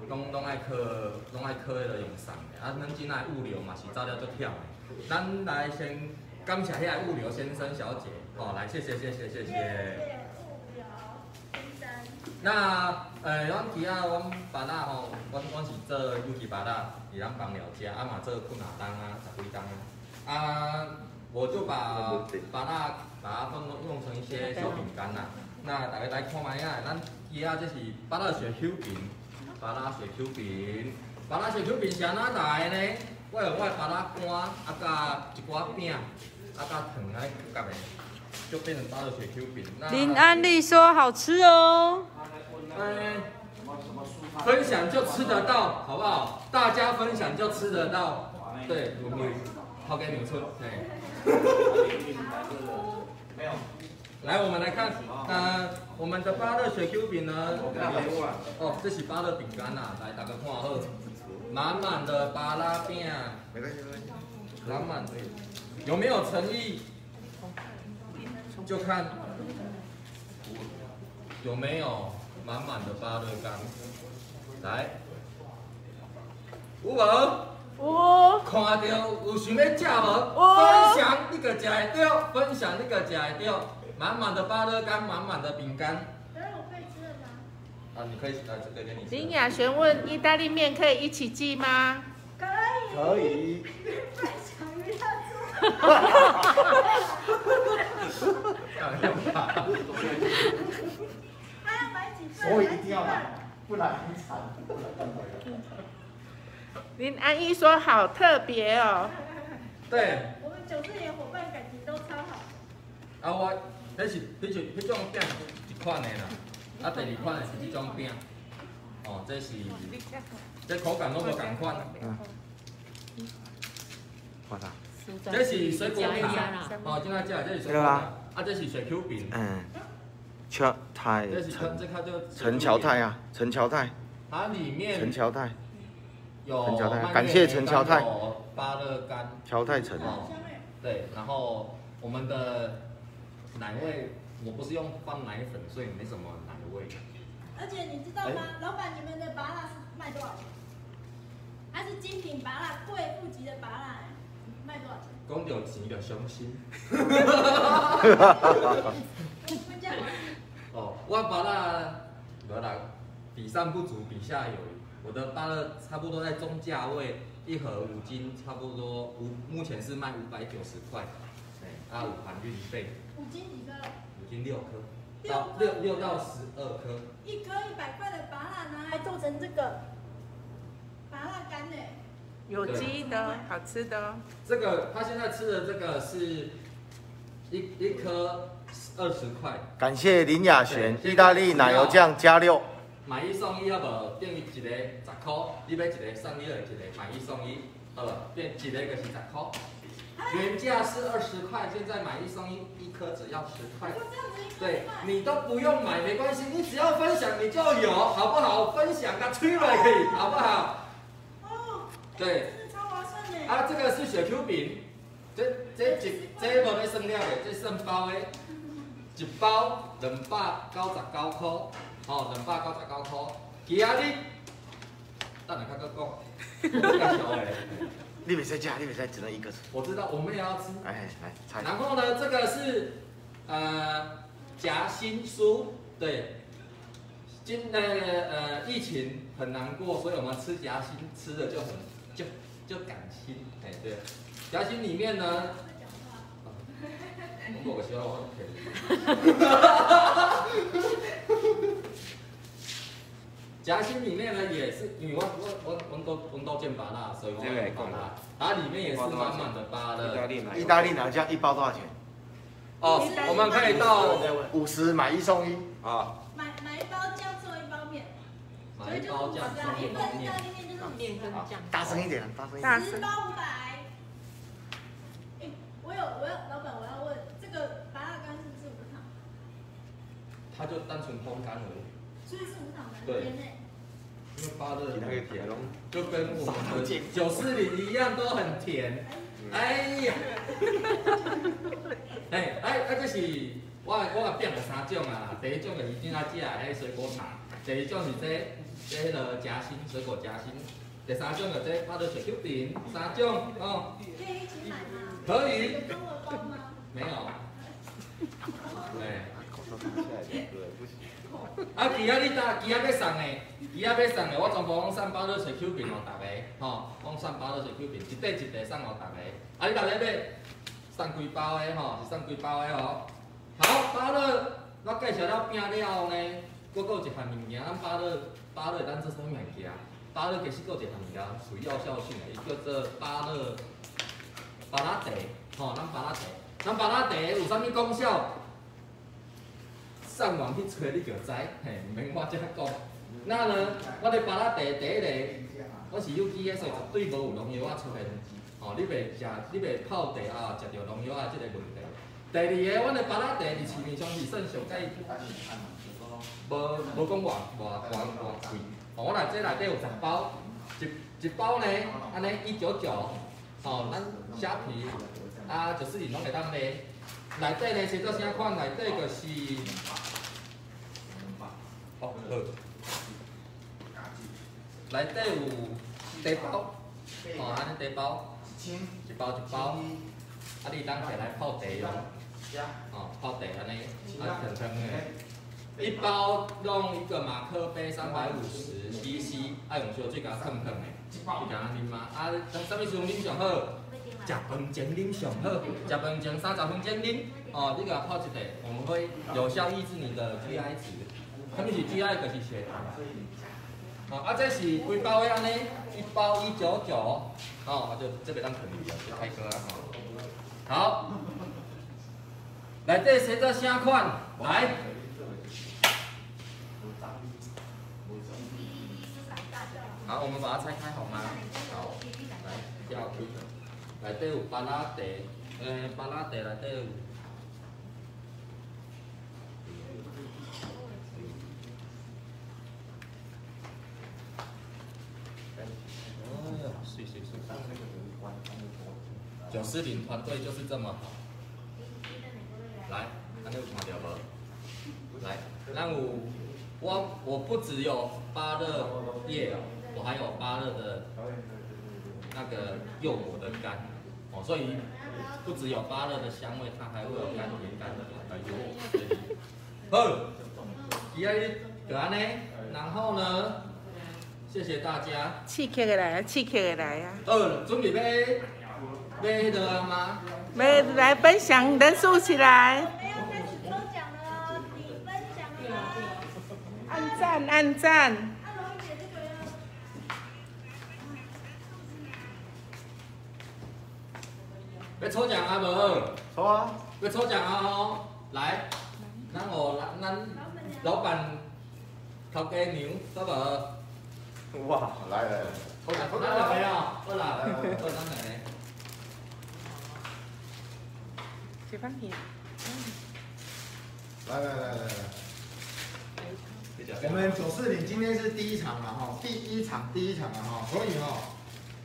拢拢爱靠拢爱靠迄个用送的，啊，咱即摆物流嘛是走了足忝的，咱来先感谢遐物流先生小姐，好、来谢谢谢谢谢谢。那呃，阮其他阮爸仔吼，阮阮是做有机爸仔，伫咱帮了家，啊嘛做困难单啊，十几单啊。啊，我就把把它把它弄弄成一些小饼干啦。那大家来看卖啊，咱其他这是芭乐雪 Q 饼，芭乐雪 Q 饼，芭乐雪 Q 饼是安怎来的呢？我用我的芭乐干，啊加一寡饼，啊加糖安尼夹的，就变成芭乐雪 Q 饼。那林安利说好吃哦。哎，分享就吃得到，好不好？大家分享就吃得到。对，我们抛给纽村，对。没有。来，我们来看，呃，我们的芭乐雪 Q 饼呢？哦，这是芭乐饼干呐，来打个括号，满满的芭乐饼，满满的，有没有诚意？就看有没有满满的芭乐干，来，有无？有。看到有想要吃无？分享你个食会到，分享你个食会到。满满的芭乐干，满满的饼干。我可以吃了吗？啊，你可以，呃，这个给你。林雅璇问：意大利面可以一起寄吗？可以。可以。分享一下做。哈哈哈哈哈哈！还要买几份？所以一定要来，不然很惨。林安一说：“好特别哦。”对。我们九四年伙伴感情都超好。啊我。迄是迄种迄种饼一款的啦，啊第二款的是这种饼，哦，这是这口感拢无共款。嗯。这是水果塔，哦，今仔只这是水果饼，啊这是水 Q 饼。嗯。乔泰。陈乔泰啊，陈乔泰。它里面。陈乔泰。有。陈乔泰，感谢陈乔泰。芭乐干。乔泰陈。对，然后我们的。奶味，我不是用放奶粉，所以没什么奶味。而且你知道吗，老板，你们的拔蜡是卖多少钱？它是精品拔蜡，贵妇级的拔蜡，卖多少钱？讲到钱就伤心。哦，我巴拉，无啦，比上不足，比下有余。我的拔蜡差不多在中价位，一盒五斤，差不多五，目前是卖五百九十块，哎，啊五含运费。五斤几颗？五斤六颗，到六六到十二颗。一颗一百块的拔蜡拿来做成这个拔蜡干呢？有机的，好吃的。这个他现在吃的这个是一一颗二十块。感谢林雅璇，意大利奶油酱加六。买一送一，好不？等于一个十块，你买一个送一个，一个买一送一，好不？变一个就是十块。原价是二十块，现在买一送一，一颗只要十块。对，你都不用买，没关系，你只要分享你就有，好不好？分享它吹了可以，好不好？哦。对。超划算的。啊，这个是雪 Q 饼，这这一这无咧算了的，这算包的，一包两百九十九块，哦，两百九十九块。其他的，等下较搁讲，介绍的。你别再加，你别再只能一个。我知道，我们也要吃。哎，来。然后呢，这个是呃夹心酥，对。今呃呃疫情很难过，所以我们吃夹心吃的就很就就感心，哎对。夹心里面呢，我我希望我可以。夹心里面呢也是，因为我我我我都我都见芭乐，所以我也芭乐，它里面也是满满的芭乐。意大利奶酱一包多少钱？哦，我们可以到五十买一送一啊。买买一包酱送一包面。买一包酱送一包面。面跟酱。大声一点，大声一点。十包五百。哎，我有我要老板我要问，这个芭乐干是不是无糖？它就单纯烘干而已。所以是无糖。对，因为芭乐那个甜，就跟我们的九四零一样，都很甜。哎呀，哎哎哎，这是我我变了三种啊，第一种就是今仔只啊，迄水果茶；第二种是这这迄个夹心水果夹心；第三种就这芭乐雪糕饼。三种哦。可以一起买吗？可以。跟我包吗？没有。对。啊，其他你搭，其他要送的，其他要送的，我全部拢送包乐水 Q 饼哦，逐个，吼，拢送包乐水 Q 饼，一袋一袋送哦，大家。啊，你大家要送几包的吼，是送几包的吼。好，包乐，我介绍了饼了后呢，佫有一项物件，咱包乐，包乐咱做啥物件？包乐其实佫一项物件属于药效性的，伊叫做包乐，巴拉茶，吼，咱巴拉茶，咱巴拉茶有啥物功效？上网去找你就知，嘿，唔免我这样讲。那呢，我咧巴拉第第一个，我是有机的，所以绝对无有农药啊出现。哦，你袂食，你袂泡茶啊，食着农药啊，即个问题。第二个，阮的巴拉茶伫市面上是算上介，无无讲偌偌偌偌贵。哦，我内这内底有十包，一一包呢，安尼一九九，哦，咱虾皮啊，就是你拢会当买。内底呢，是做啥款？内底就是，好。内底有茶包，哦，安尼茶包，一包一包，啊，你当起来泡茶用，哦，泡茶安尼，啊，甜甜的。一包弄一个马克杯，三百五十 CC，爱用烧水甲烫烫的，就这样啉嘛。啊，当啥物时阵啉上好？食饭前啉上好，食饭前三十分钟啉，哦，你甲泡一茶，我们会有效抑制你的 GI 值。啥物是 GI？就是血糖。啊，这是几包的安尼？一包一九九，哦，就这边当肯定就开哥啊，好，好来这写着啥款？来，好，我们把它拆开好吗？好，来，掉开，来这有巴拉茶，呃，巴拉茶来这有。九四零团队就是这么好。来，安尼有看到无？来，那我我我不只有芭乐叶哦，我还有芭乐的那个柚果的干哦，所以不只有芭乐的香味，它还会有甘甜甘的呃柚。好，第二个安尼，然后呢？谢谢大家。刺激的来啊，刺激的来啊。哦，准备买买的吗？买来分享人数起来。按赞按赞。要抽奖啊无？抽啊！要抽奖啊哦！来，咱我咱老板头家娘，得无？哇，来来，抽奖，抽奖了没有？二啦，二张来。几番皮？来来来来来。我们九四零今天是第一场了哈，第一场第一场了哈，所以哈，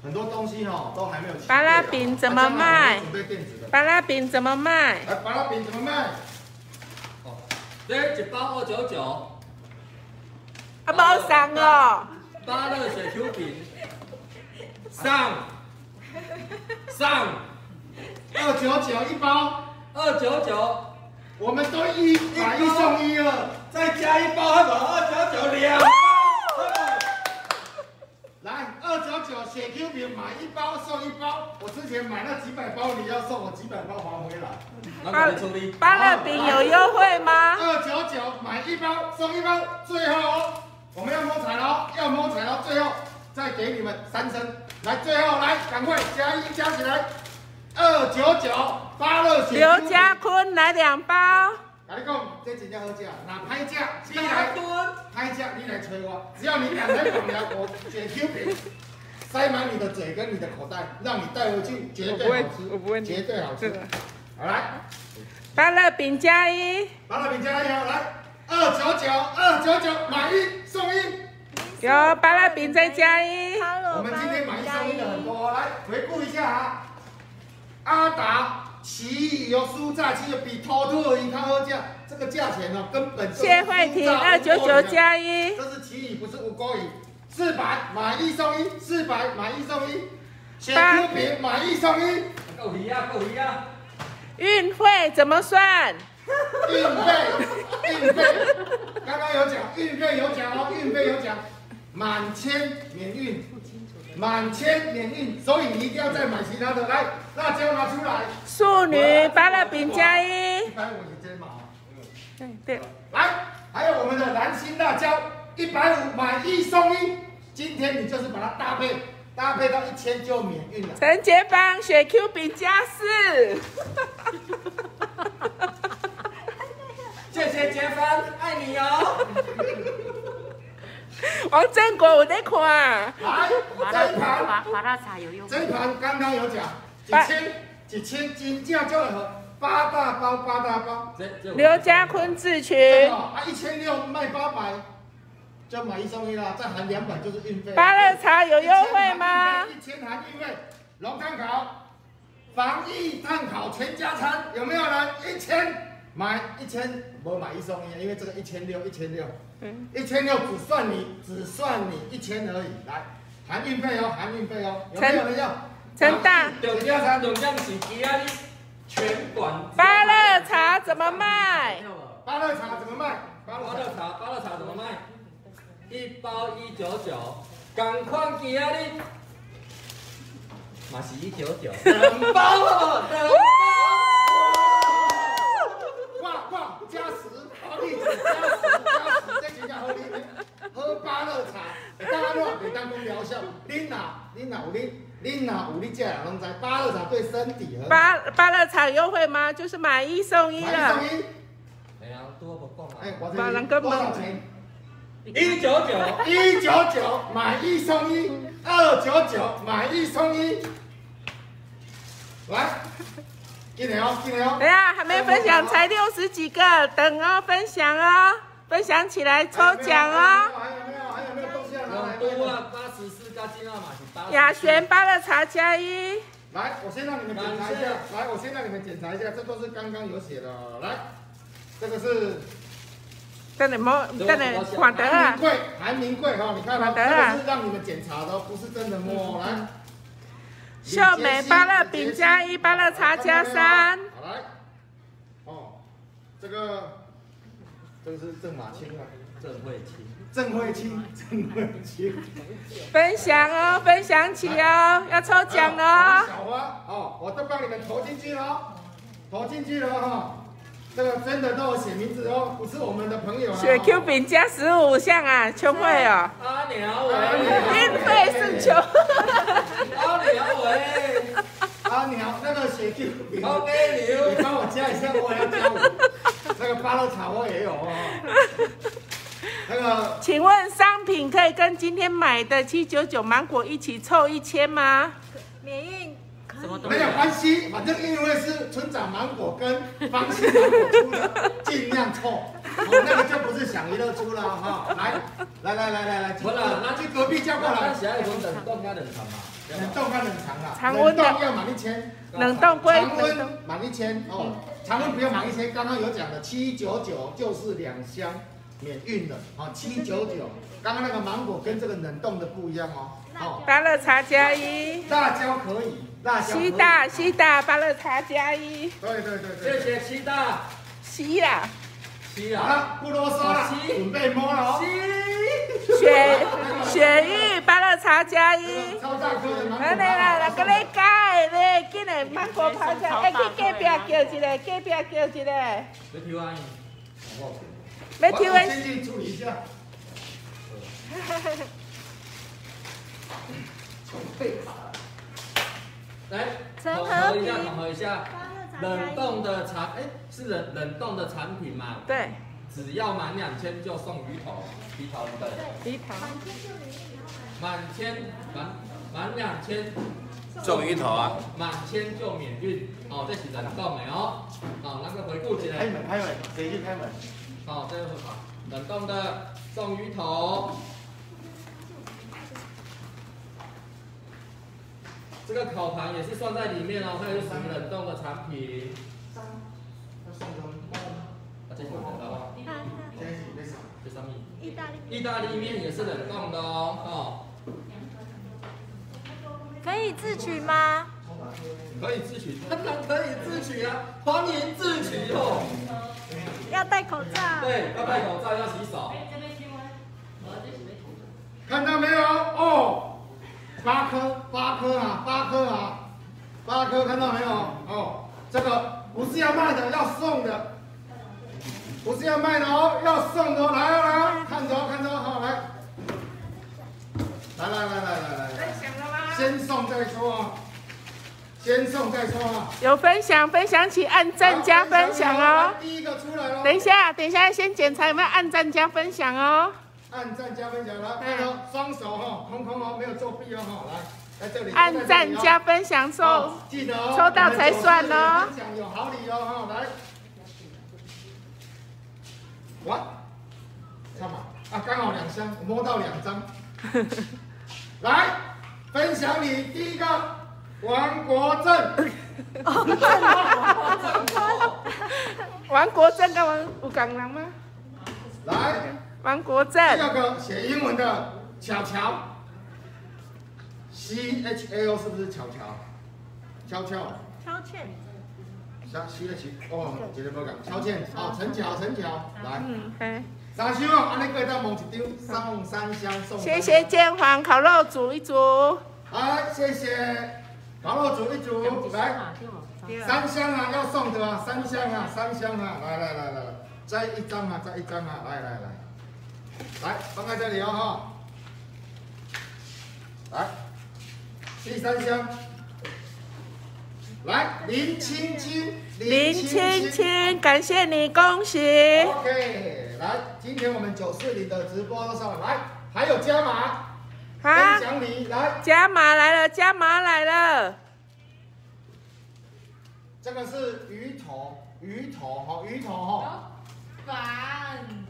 很多东西哈都还没有。巴拉饼怎么卖？巴拉饼怎么卖？来，巴拉饼怎么卖？哦，对一包二九九。啊，冇上哦。芭乐雪 Q 饼，上上二九九一包，二九九，我们都一买一送一了，再加一包，二九九两包。来，二九九雪 Q 饼买一包送一包，我之前买那几百包，你要送我几百包还回来。芭芭乐饼有优惠吗？二九九买一包送一包，最后。我们要摸彩喽，要摸彩喽，最后再给你们三声，来，最后来，赶快加一加起来，二九九八乐雪。刘家坤来两包。跟你讲，这真正好食，那拍价你来拍价？你来催我，只要你两台绑了，我卷 Q 饼，塞满你的嘴跟你的口袋，让你带回去，绝对好吃，绝对好吃。好来，芭乐饼加一，芭乐饼加一，来。二九九，二九九，买一送一。有芭乐饼再加一。我们今天买一送一的很多，来回顾一下啊。阿达奇异油酥炸鸡比土兔鱼康好价，这个价钱呢根本就谢慧婷二九九加一。这是奇异，不是五锅鱼。四百买一送一，四百买一送一。雪糕饼买一送一。够鱼啊，够鱼啊。运费怎么算？运费，运费，刚刚有讲，运费有讲哦，运费有讲，满千免运，满千免运，所以你一定要再买其他的，来，辣椒拿出来，素女芭乐饼加一，一百五十斤嘛，对对，来，还有我们的蓝心辣椒，一百五买一送一，今天你就是把它搭配，搭配到一千就免运了。陈杰邦雪 Q 饼加四。谢谢杰芬，爱你哦。王振国我在看。来，这一盘，拔拔蜡茶有用。这一盘刚刚有讲，一千一千斤价就好，八大包八大包。刘家坤自取。啊，一千六卖八百，就买一送一啦，再含两百就是运费。八乐茶有优惠吗？一千含运费，龙炭烤，防疫炭烤全家餐，有没有人？一千买一千，不买一送一，因为这个一千六一千六，一千六只算你只算你一千而已，来含运费哦，含运费哦，有没有人要？陈大，全家餐同样是其他的全馆。芭乐茶怎么卖？芭乐茶怎么卖？芭乐茶，芭乐茶怎么卖？一包一九九，赶快其他的，嘛是一九九，两包哦，两包。哇哇，加时，好例子，加时加时，这真正好例子。喝芭乐茶，当然咯，袂当讲疗效。恁若恁若有恁恁若有你这人拢知，芭乐茶对身体很。芭芭乐茶优惠吗？就是买一送一了。买一送一。哎呀，多不讲啊。哎，我这多少钱？一九九，一九九买一送一，二九九买一送一。来，进来哦，进来哦。等下还没分享，才六十几个，等哦，分享哦，分享起来抽奖哦。还有没有？还有没有东西啊？多啊，八十四加金二嘛是八。雅璇八的茶加一。来，我先让你们检查一下。来，我先让你们检查一下，这都是刚刚有写的。来，这个是。等你摸，等你看得啊。韩名贵，韩名贵哈，你看它，这个是让你们检查的，不是真的摸。来。秀美芭乐饼加一，芭乐茶加三。好来，哦，这个，这个是郑马清啊，郑慧清，郑慧清，郑慧清。分享哦，分享起哦，要抽奖哦。小花，哦，我都帮你们投进去了，投进去了哈。这个真的都有写名字哦，不是我们的朋友啊。雪 Q 饼加十五项啊，秋慧哦。阿鸟喂，运费是 秋。阿鸟喂，阿鸟那个雪 Q 饼，好给牛，你帮我加一下，我也要加五。那个芭乐茶我也有哦。那个，请问商品可以跟今天买的七九九芒果一起凑一千吗？免运。没有关系，反正因为是村长芒果跟方心芒果出的，尽量凑，我，那个就不是享娱乐出了哈。来，来来来来来，不了，拿去隔壁叫过来。现在有冷冻加冷藏嘛？冷冻加冷藏啦。常温的要满一千。冷冻归常温满一千哦，常温不要满一千，刚刚有讲的七九九就是两箱免运的，哦，七九九。刚刚那个芒果跟这个冷冻的不一样哦。哦。芭乐茶加一。辣椒可以。辣椒西大西大芭乐茶加一，对对对对，谢谢西大，西啦，好了，不啰嗦了，准备摸了哦。雪雪玉芭乐茶加一。来来来，来，跟你嘞，进来芒果泡茶，哎，去隔壁叫一个，隔壁叫一个。没抽啊？没抽啊？先去处理一下。准备好。来，统合一下，统合一下，冷冻的茶，哎，是冷冷冻的产品嘛？对。只要满两千就送鱼头，鱼头对。鱼头。满千满满两千送鱼头啊！满千就免运，哦，这是冷冻的哦。好，那个回顾起来。开门，开门，谁去开门？好，这个好，冷冻的送鱼头。这个烤盘也是算在里面哦，它也是属于冷冻的产品。三，要送什么？啊，这是冷冻的。这上面。意大利。意大利面也是冷冻的哦，哦。可以自取吗？可以自取，当然可以自取啊，欢迎自取哦。要戴口罩。对，要戴口罩，要洗手。看到没有？哦。八颗，八颗啊，八颗啊，八颗，看到没有？哦，这个不是要卖的，要送的，不是要卖的哦，要送的，来哦来哦，看着看着，好来，来来来来来来，先送再说啊，先送再说啊。有分享，分享起按赞加分享哦。第一个出来了。等一下，等一下，先检查有没有按赞加分享哦。按赞加分享，来，看哦，双手哈，空空哦，没有作弊哦，哈，来。按赞加分享抽，记得哦，抽到才算哦。分享有好礼哦，哈，来。哇，唱嘛，啊，刚好两箱，摸到两张。来，分享你第一个王国正。王国正跟王有港人吗？来，王国正。第二个写英文的巧巧，C H A O 是不是巧巧？悄悄。悄倩。啥 C H 哦，今天无讲，悄倩，好，陈巧，陈巧，来。嗯，嘿。三箱哦，安尼过到蒙一张，送三箱，送。谢谢煎黄烤肉煮一煮。好，谢谢。烤肉煮一煮，来。三箱啊，要送的啊，三箱啊，三箱啊，来来来来，再一张啊，再一张啊，来来来，来放在这里哦哈，来，第三箱，来林青青，林青青，感谢你，恭喜。OK，来，今天我们九四零的直播上了，来，还有加码，分享你，来，加码来了，加码来了。这个是鱼头，鱼头哈，鱼头哈。烦，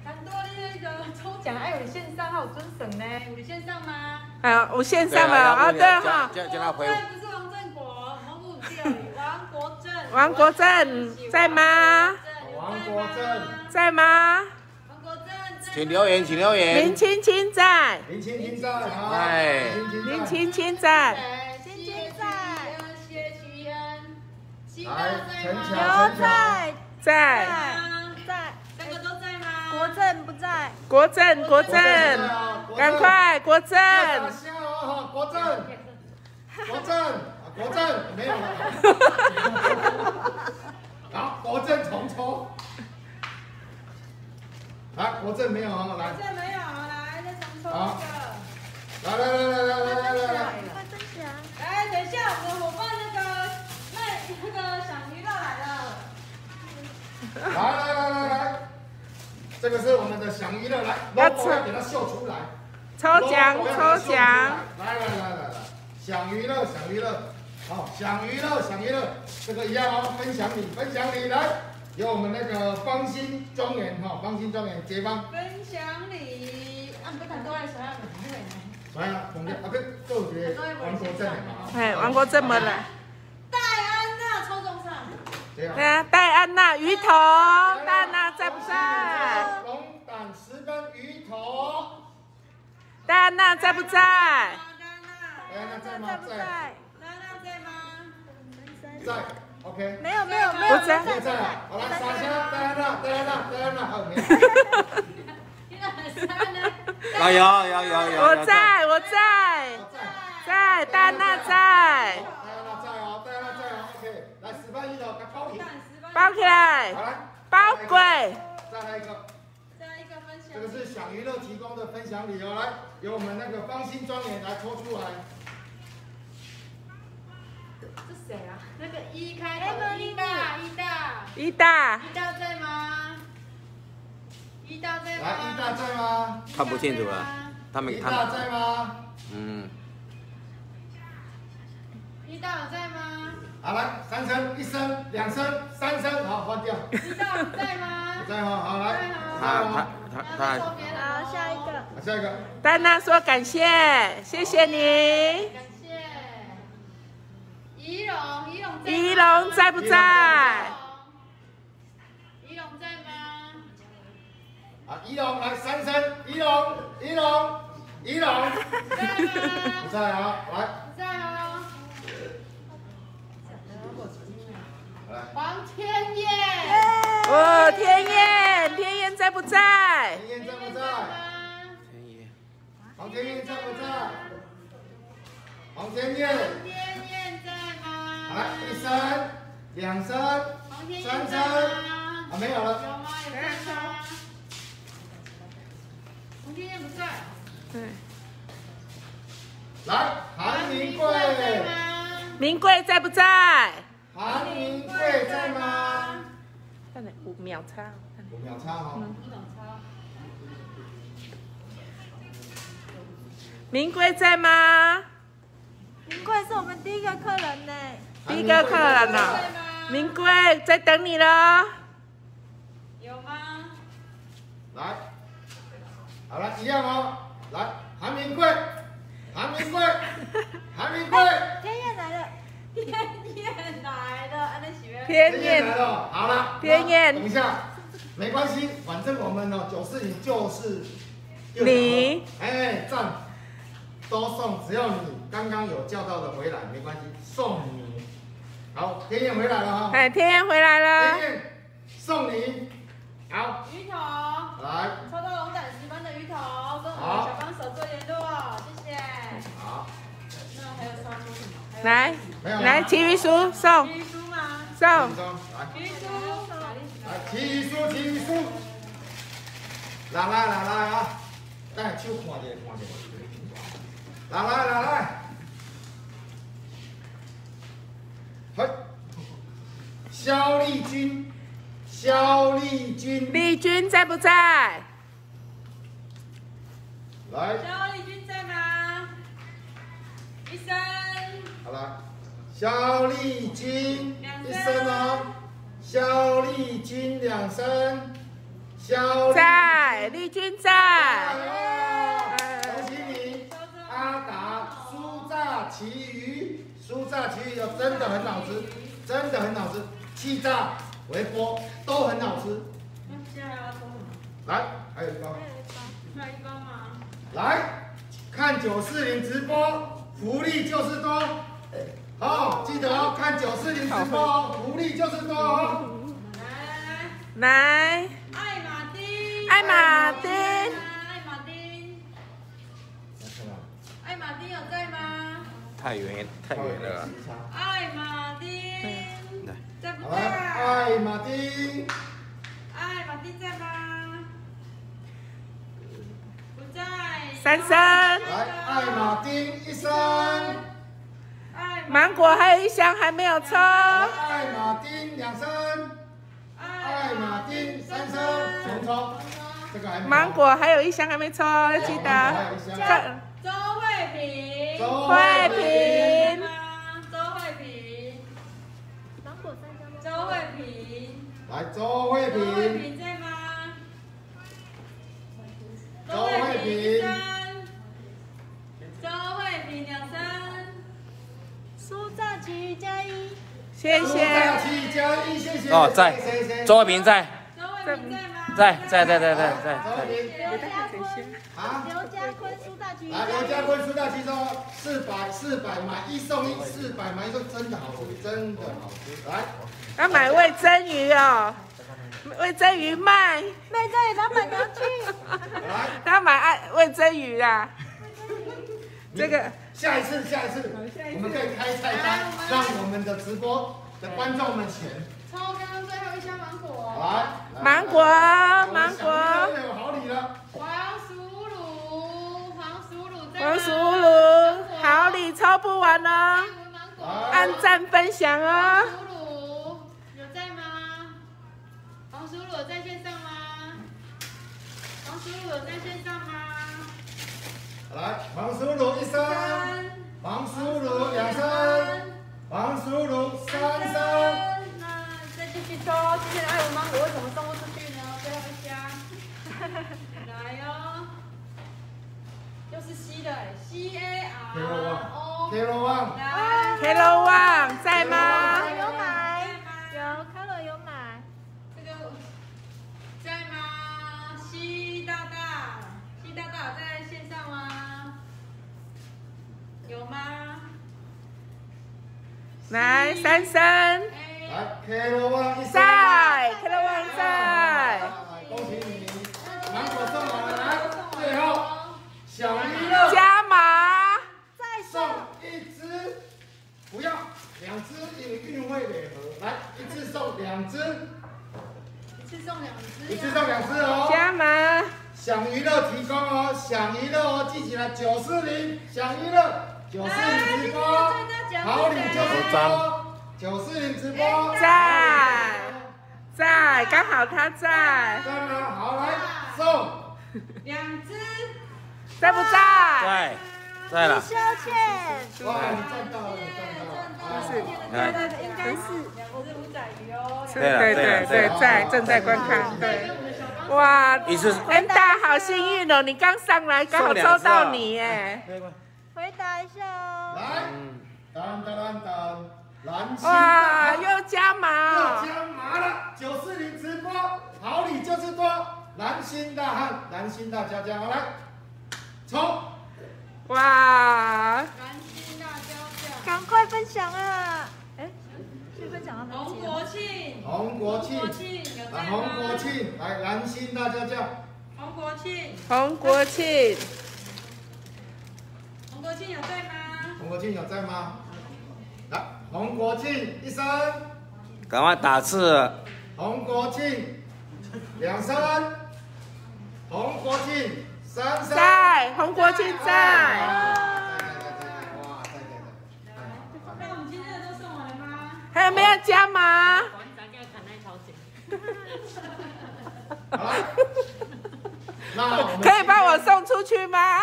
很多的那个抽奖还有线上还有尊省呢，有线上吗？还有有线上吗？啊对哈。对，不是王振国，王不对，王国正。王国正在吗？王国正在吗？王国正。请留言，请留言。林青青在。林青青在，哎。林青青在。来，陈巧，刘在在，在，三个都在吗？国政不在，国政，国政，赶快，国政。国政，国政，国政，没有了。好，国政重抽。来，国政没有啊，来。国政没有，来，再重抽一个。来来来来来来来来。来，等一下，我们伙伴那个。那个小鱼乐来了，来来来来来，这个是我们的小娱乐，来，要要给它秀出来，抽奖抽奖，来来来。来来，享娱乐享娱乐，好，享娱乐享娱乐，这个一样哦，分享你分享你，来，有我们那个芳心庄园哈，芳心庄园街坊，分享你，啊，不谈多爱啥样的红会呢？啥呀，红的，啊不，都是王国正嘛，哎，王国正没来。戴安娜抽中上，对啊，戴安娜鱼头，戴安娜在不在？龙胆十根鱼头，戴安娜在不在？戴安娜在吗？在。戴安娜在吗？在，OK。没有没有没有在。在在啊，好来，撒下，戴安娜，戴安娜，戴安娜，好没有？有有有有有。我在我在，在戴安娜在。包起来，包柜。再来一个，再来一个分享。这个是享娱乐提供的分享礼哦，来，由我们那个芳心庄园来抽出来。是谁啊？那个一开头，一大，一大，一大，一大在吗？一大在吗？来，一大在吗？看不清楚了，他们看。一大在吗？嗯。一大有在吗？好来，三声，一声，两声，三声，好换掉。知道在吗？在哈，好来。他他他他。好，下一个。下一个。丹娜说感谢，谢谢你。感谢。仪龙，仪龙在。仪龙在不在？仪龙在吗？啊，仪龙来三声，仪龙，仪龙，仪龙。在吗？不在啊，来。不在啊。黄天燕，哦，天燕，天燕在不在？天燕在不在？天燕，黄天燕在不在？黄天燕，黄天燕在吗？来，一声，两声，三声，啊，没有了。有吗？有在吗？黄天燕不在。对。来，韩明贵，明贵在不在？韩明贵在吗？五秒差。五秒差哈。明贵在吗？明贵是我们第一个客人呢。第一个客人呢？明贵在等你了。有吗？来，好了，一样哦。来，韩明贵，韩明贵，韩明贵。天燕来了，天燕天燕来了，好了。天燕，等一下，没关系，反正我们呢九四零就是你，哎，赞，都送，只要你刚刚有叫到的回来，没关系，送你。好，天燕回来了哈。哎，天燕回来了。天燕，送你。好。鱼头。来。抽到龙胆石斑的鱼头，跟我们小帮手做联络，谢谢。好。那还有刷出什么？来，来，奇鱼书送。奇鱼书吗？送。来。奇鱼书。来，奇鱼书，奇鱼书。来来来来啊！等手看一下，看一下。来来来来。嘿，肖丽君，肖丽君，丽君在不在？来。肖丽君在吗？一声。好了，肖丽君，一声哦。肖丽君两声。肖在，丽君在。恭喜你，阿达酥炸旗鱼。酥炸其实真的很好吃，真的很好吃，气炸、微波都很好吃。那接下来要抽什么？来，还有一包。还有一包吗？来看九四零直播，福利就是多。好，记得哦，看九四零直播哦，福利就是多哦。来来。爱马丁。爱马丁。爱马丁。爱马丁有在吗？太远，太远了。爱马丁，在不在？爱马丁，爱马丁在吗？不在。三声。来，爱马丁一声。芒果还有一箱还没有抽。爱马丁两声。爱马丁三声，重抽。这个还。芒果还有一箱还没抽，要记得。周慧平。周慧萍。周慧萍。芒果三箱。周慧萍。来，周慧萍。周慧萍在吗？周慧萍。周慧萍两声。酥炸旗鱼加一。谢谢。酥炸旗鱼加一，谢谢。哦，在。周慧萍在。周慧萍在吗？在在在在在在。刘家坤。啊。刘家坤苏炸旗鱼。来，刘家坤苏炸奇说四百四百买一送一，四百买一送真的好吃，真的好吃。来。要买味噌鱼哦。味噌鱼卖。卖这里老板娘去。来。他买爱味噌鱼啦。这个。下一次，下一次，我们可以开菜单，让我们的直播的观众们选。抽刚刚最后一箱芒果。来，芒果，芒果。有好礼了。黄鼠鲁，黄鼠鲁在黄鼠鲁，好礼抽不完哦。按赞分享哦。有在吗？黄鼠鲁在线上吗？黄薯卤有在线？来，黄薯卤一三，黄薯卤两三，黄薯卤三三。那再继续抽，今天的爱文芒果为什么送不出去呢？最后一箱，来哟，又是 C 的，C A R O。Hello One，Hello One 在吗？有买，有，Color 有买。这个在吗？西大大，西大大在线上吗？有吗？来，三声。来，Hello One 一声。在，Hello One 在。恭喜你，芒果送完了，来，最后小娱乐加码，再送一只，不要两只，因为运费礼盒，来一次送两只，一次送两只，一次送两只哦。加码，享娱乐提供哦，享娱乐哦，记起来九四零，享娱乐九四零直播，好礼就是多，九四零直播在，在，刚好他在。在吗？好，来送 两只，在不在？在。在了。肖倩，哇，你赚到了，你赚到了，是对对对，应该是。两只五仔鱼哦。对对对对，在正在观看，对。哇，一次恩达好幸运哦，你刚上来刚好抽到你哎。回答一下哦。来，当当当当，蓝心哇，又加码又哦。加码了，九四零直播，好礼就是多，蓝心大汉，蓝心大家加来，冲！哇，蓝心辣椒酱。赶快分享啊！哎，去分享到哪洪国庆，洪国庆洪国庆来，吗？洪国庆，来，蓝心大家叫，洪国庆，洪国庆，洪国庆有在吗？洪国庆有在吗？来，洪国庆一声，赶快打字，洪国庆两声，洪国庆三声，在，洪国庆在。哇，在在在，那我们今天的都送完了吗？还有没有加码？可以帮我送出去吗？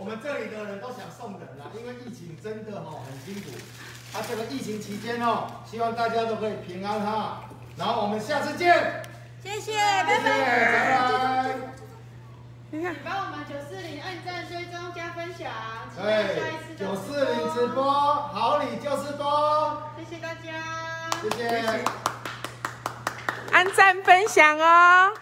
我们这里的人都想送人啦，因为疫情真的哦很辛苦。啊，这个疫情期间哦，希望大家都可以平安哈。然后我们下次见，谢谢，拜拜，拜拜。你看，帮我们九四零按赞、追踪、加分享，期待下对一，次九四零直播，好礼就是多，谢谢大家。谢谢。按赞分享哦。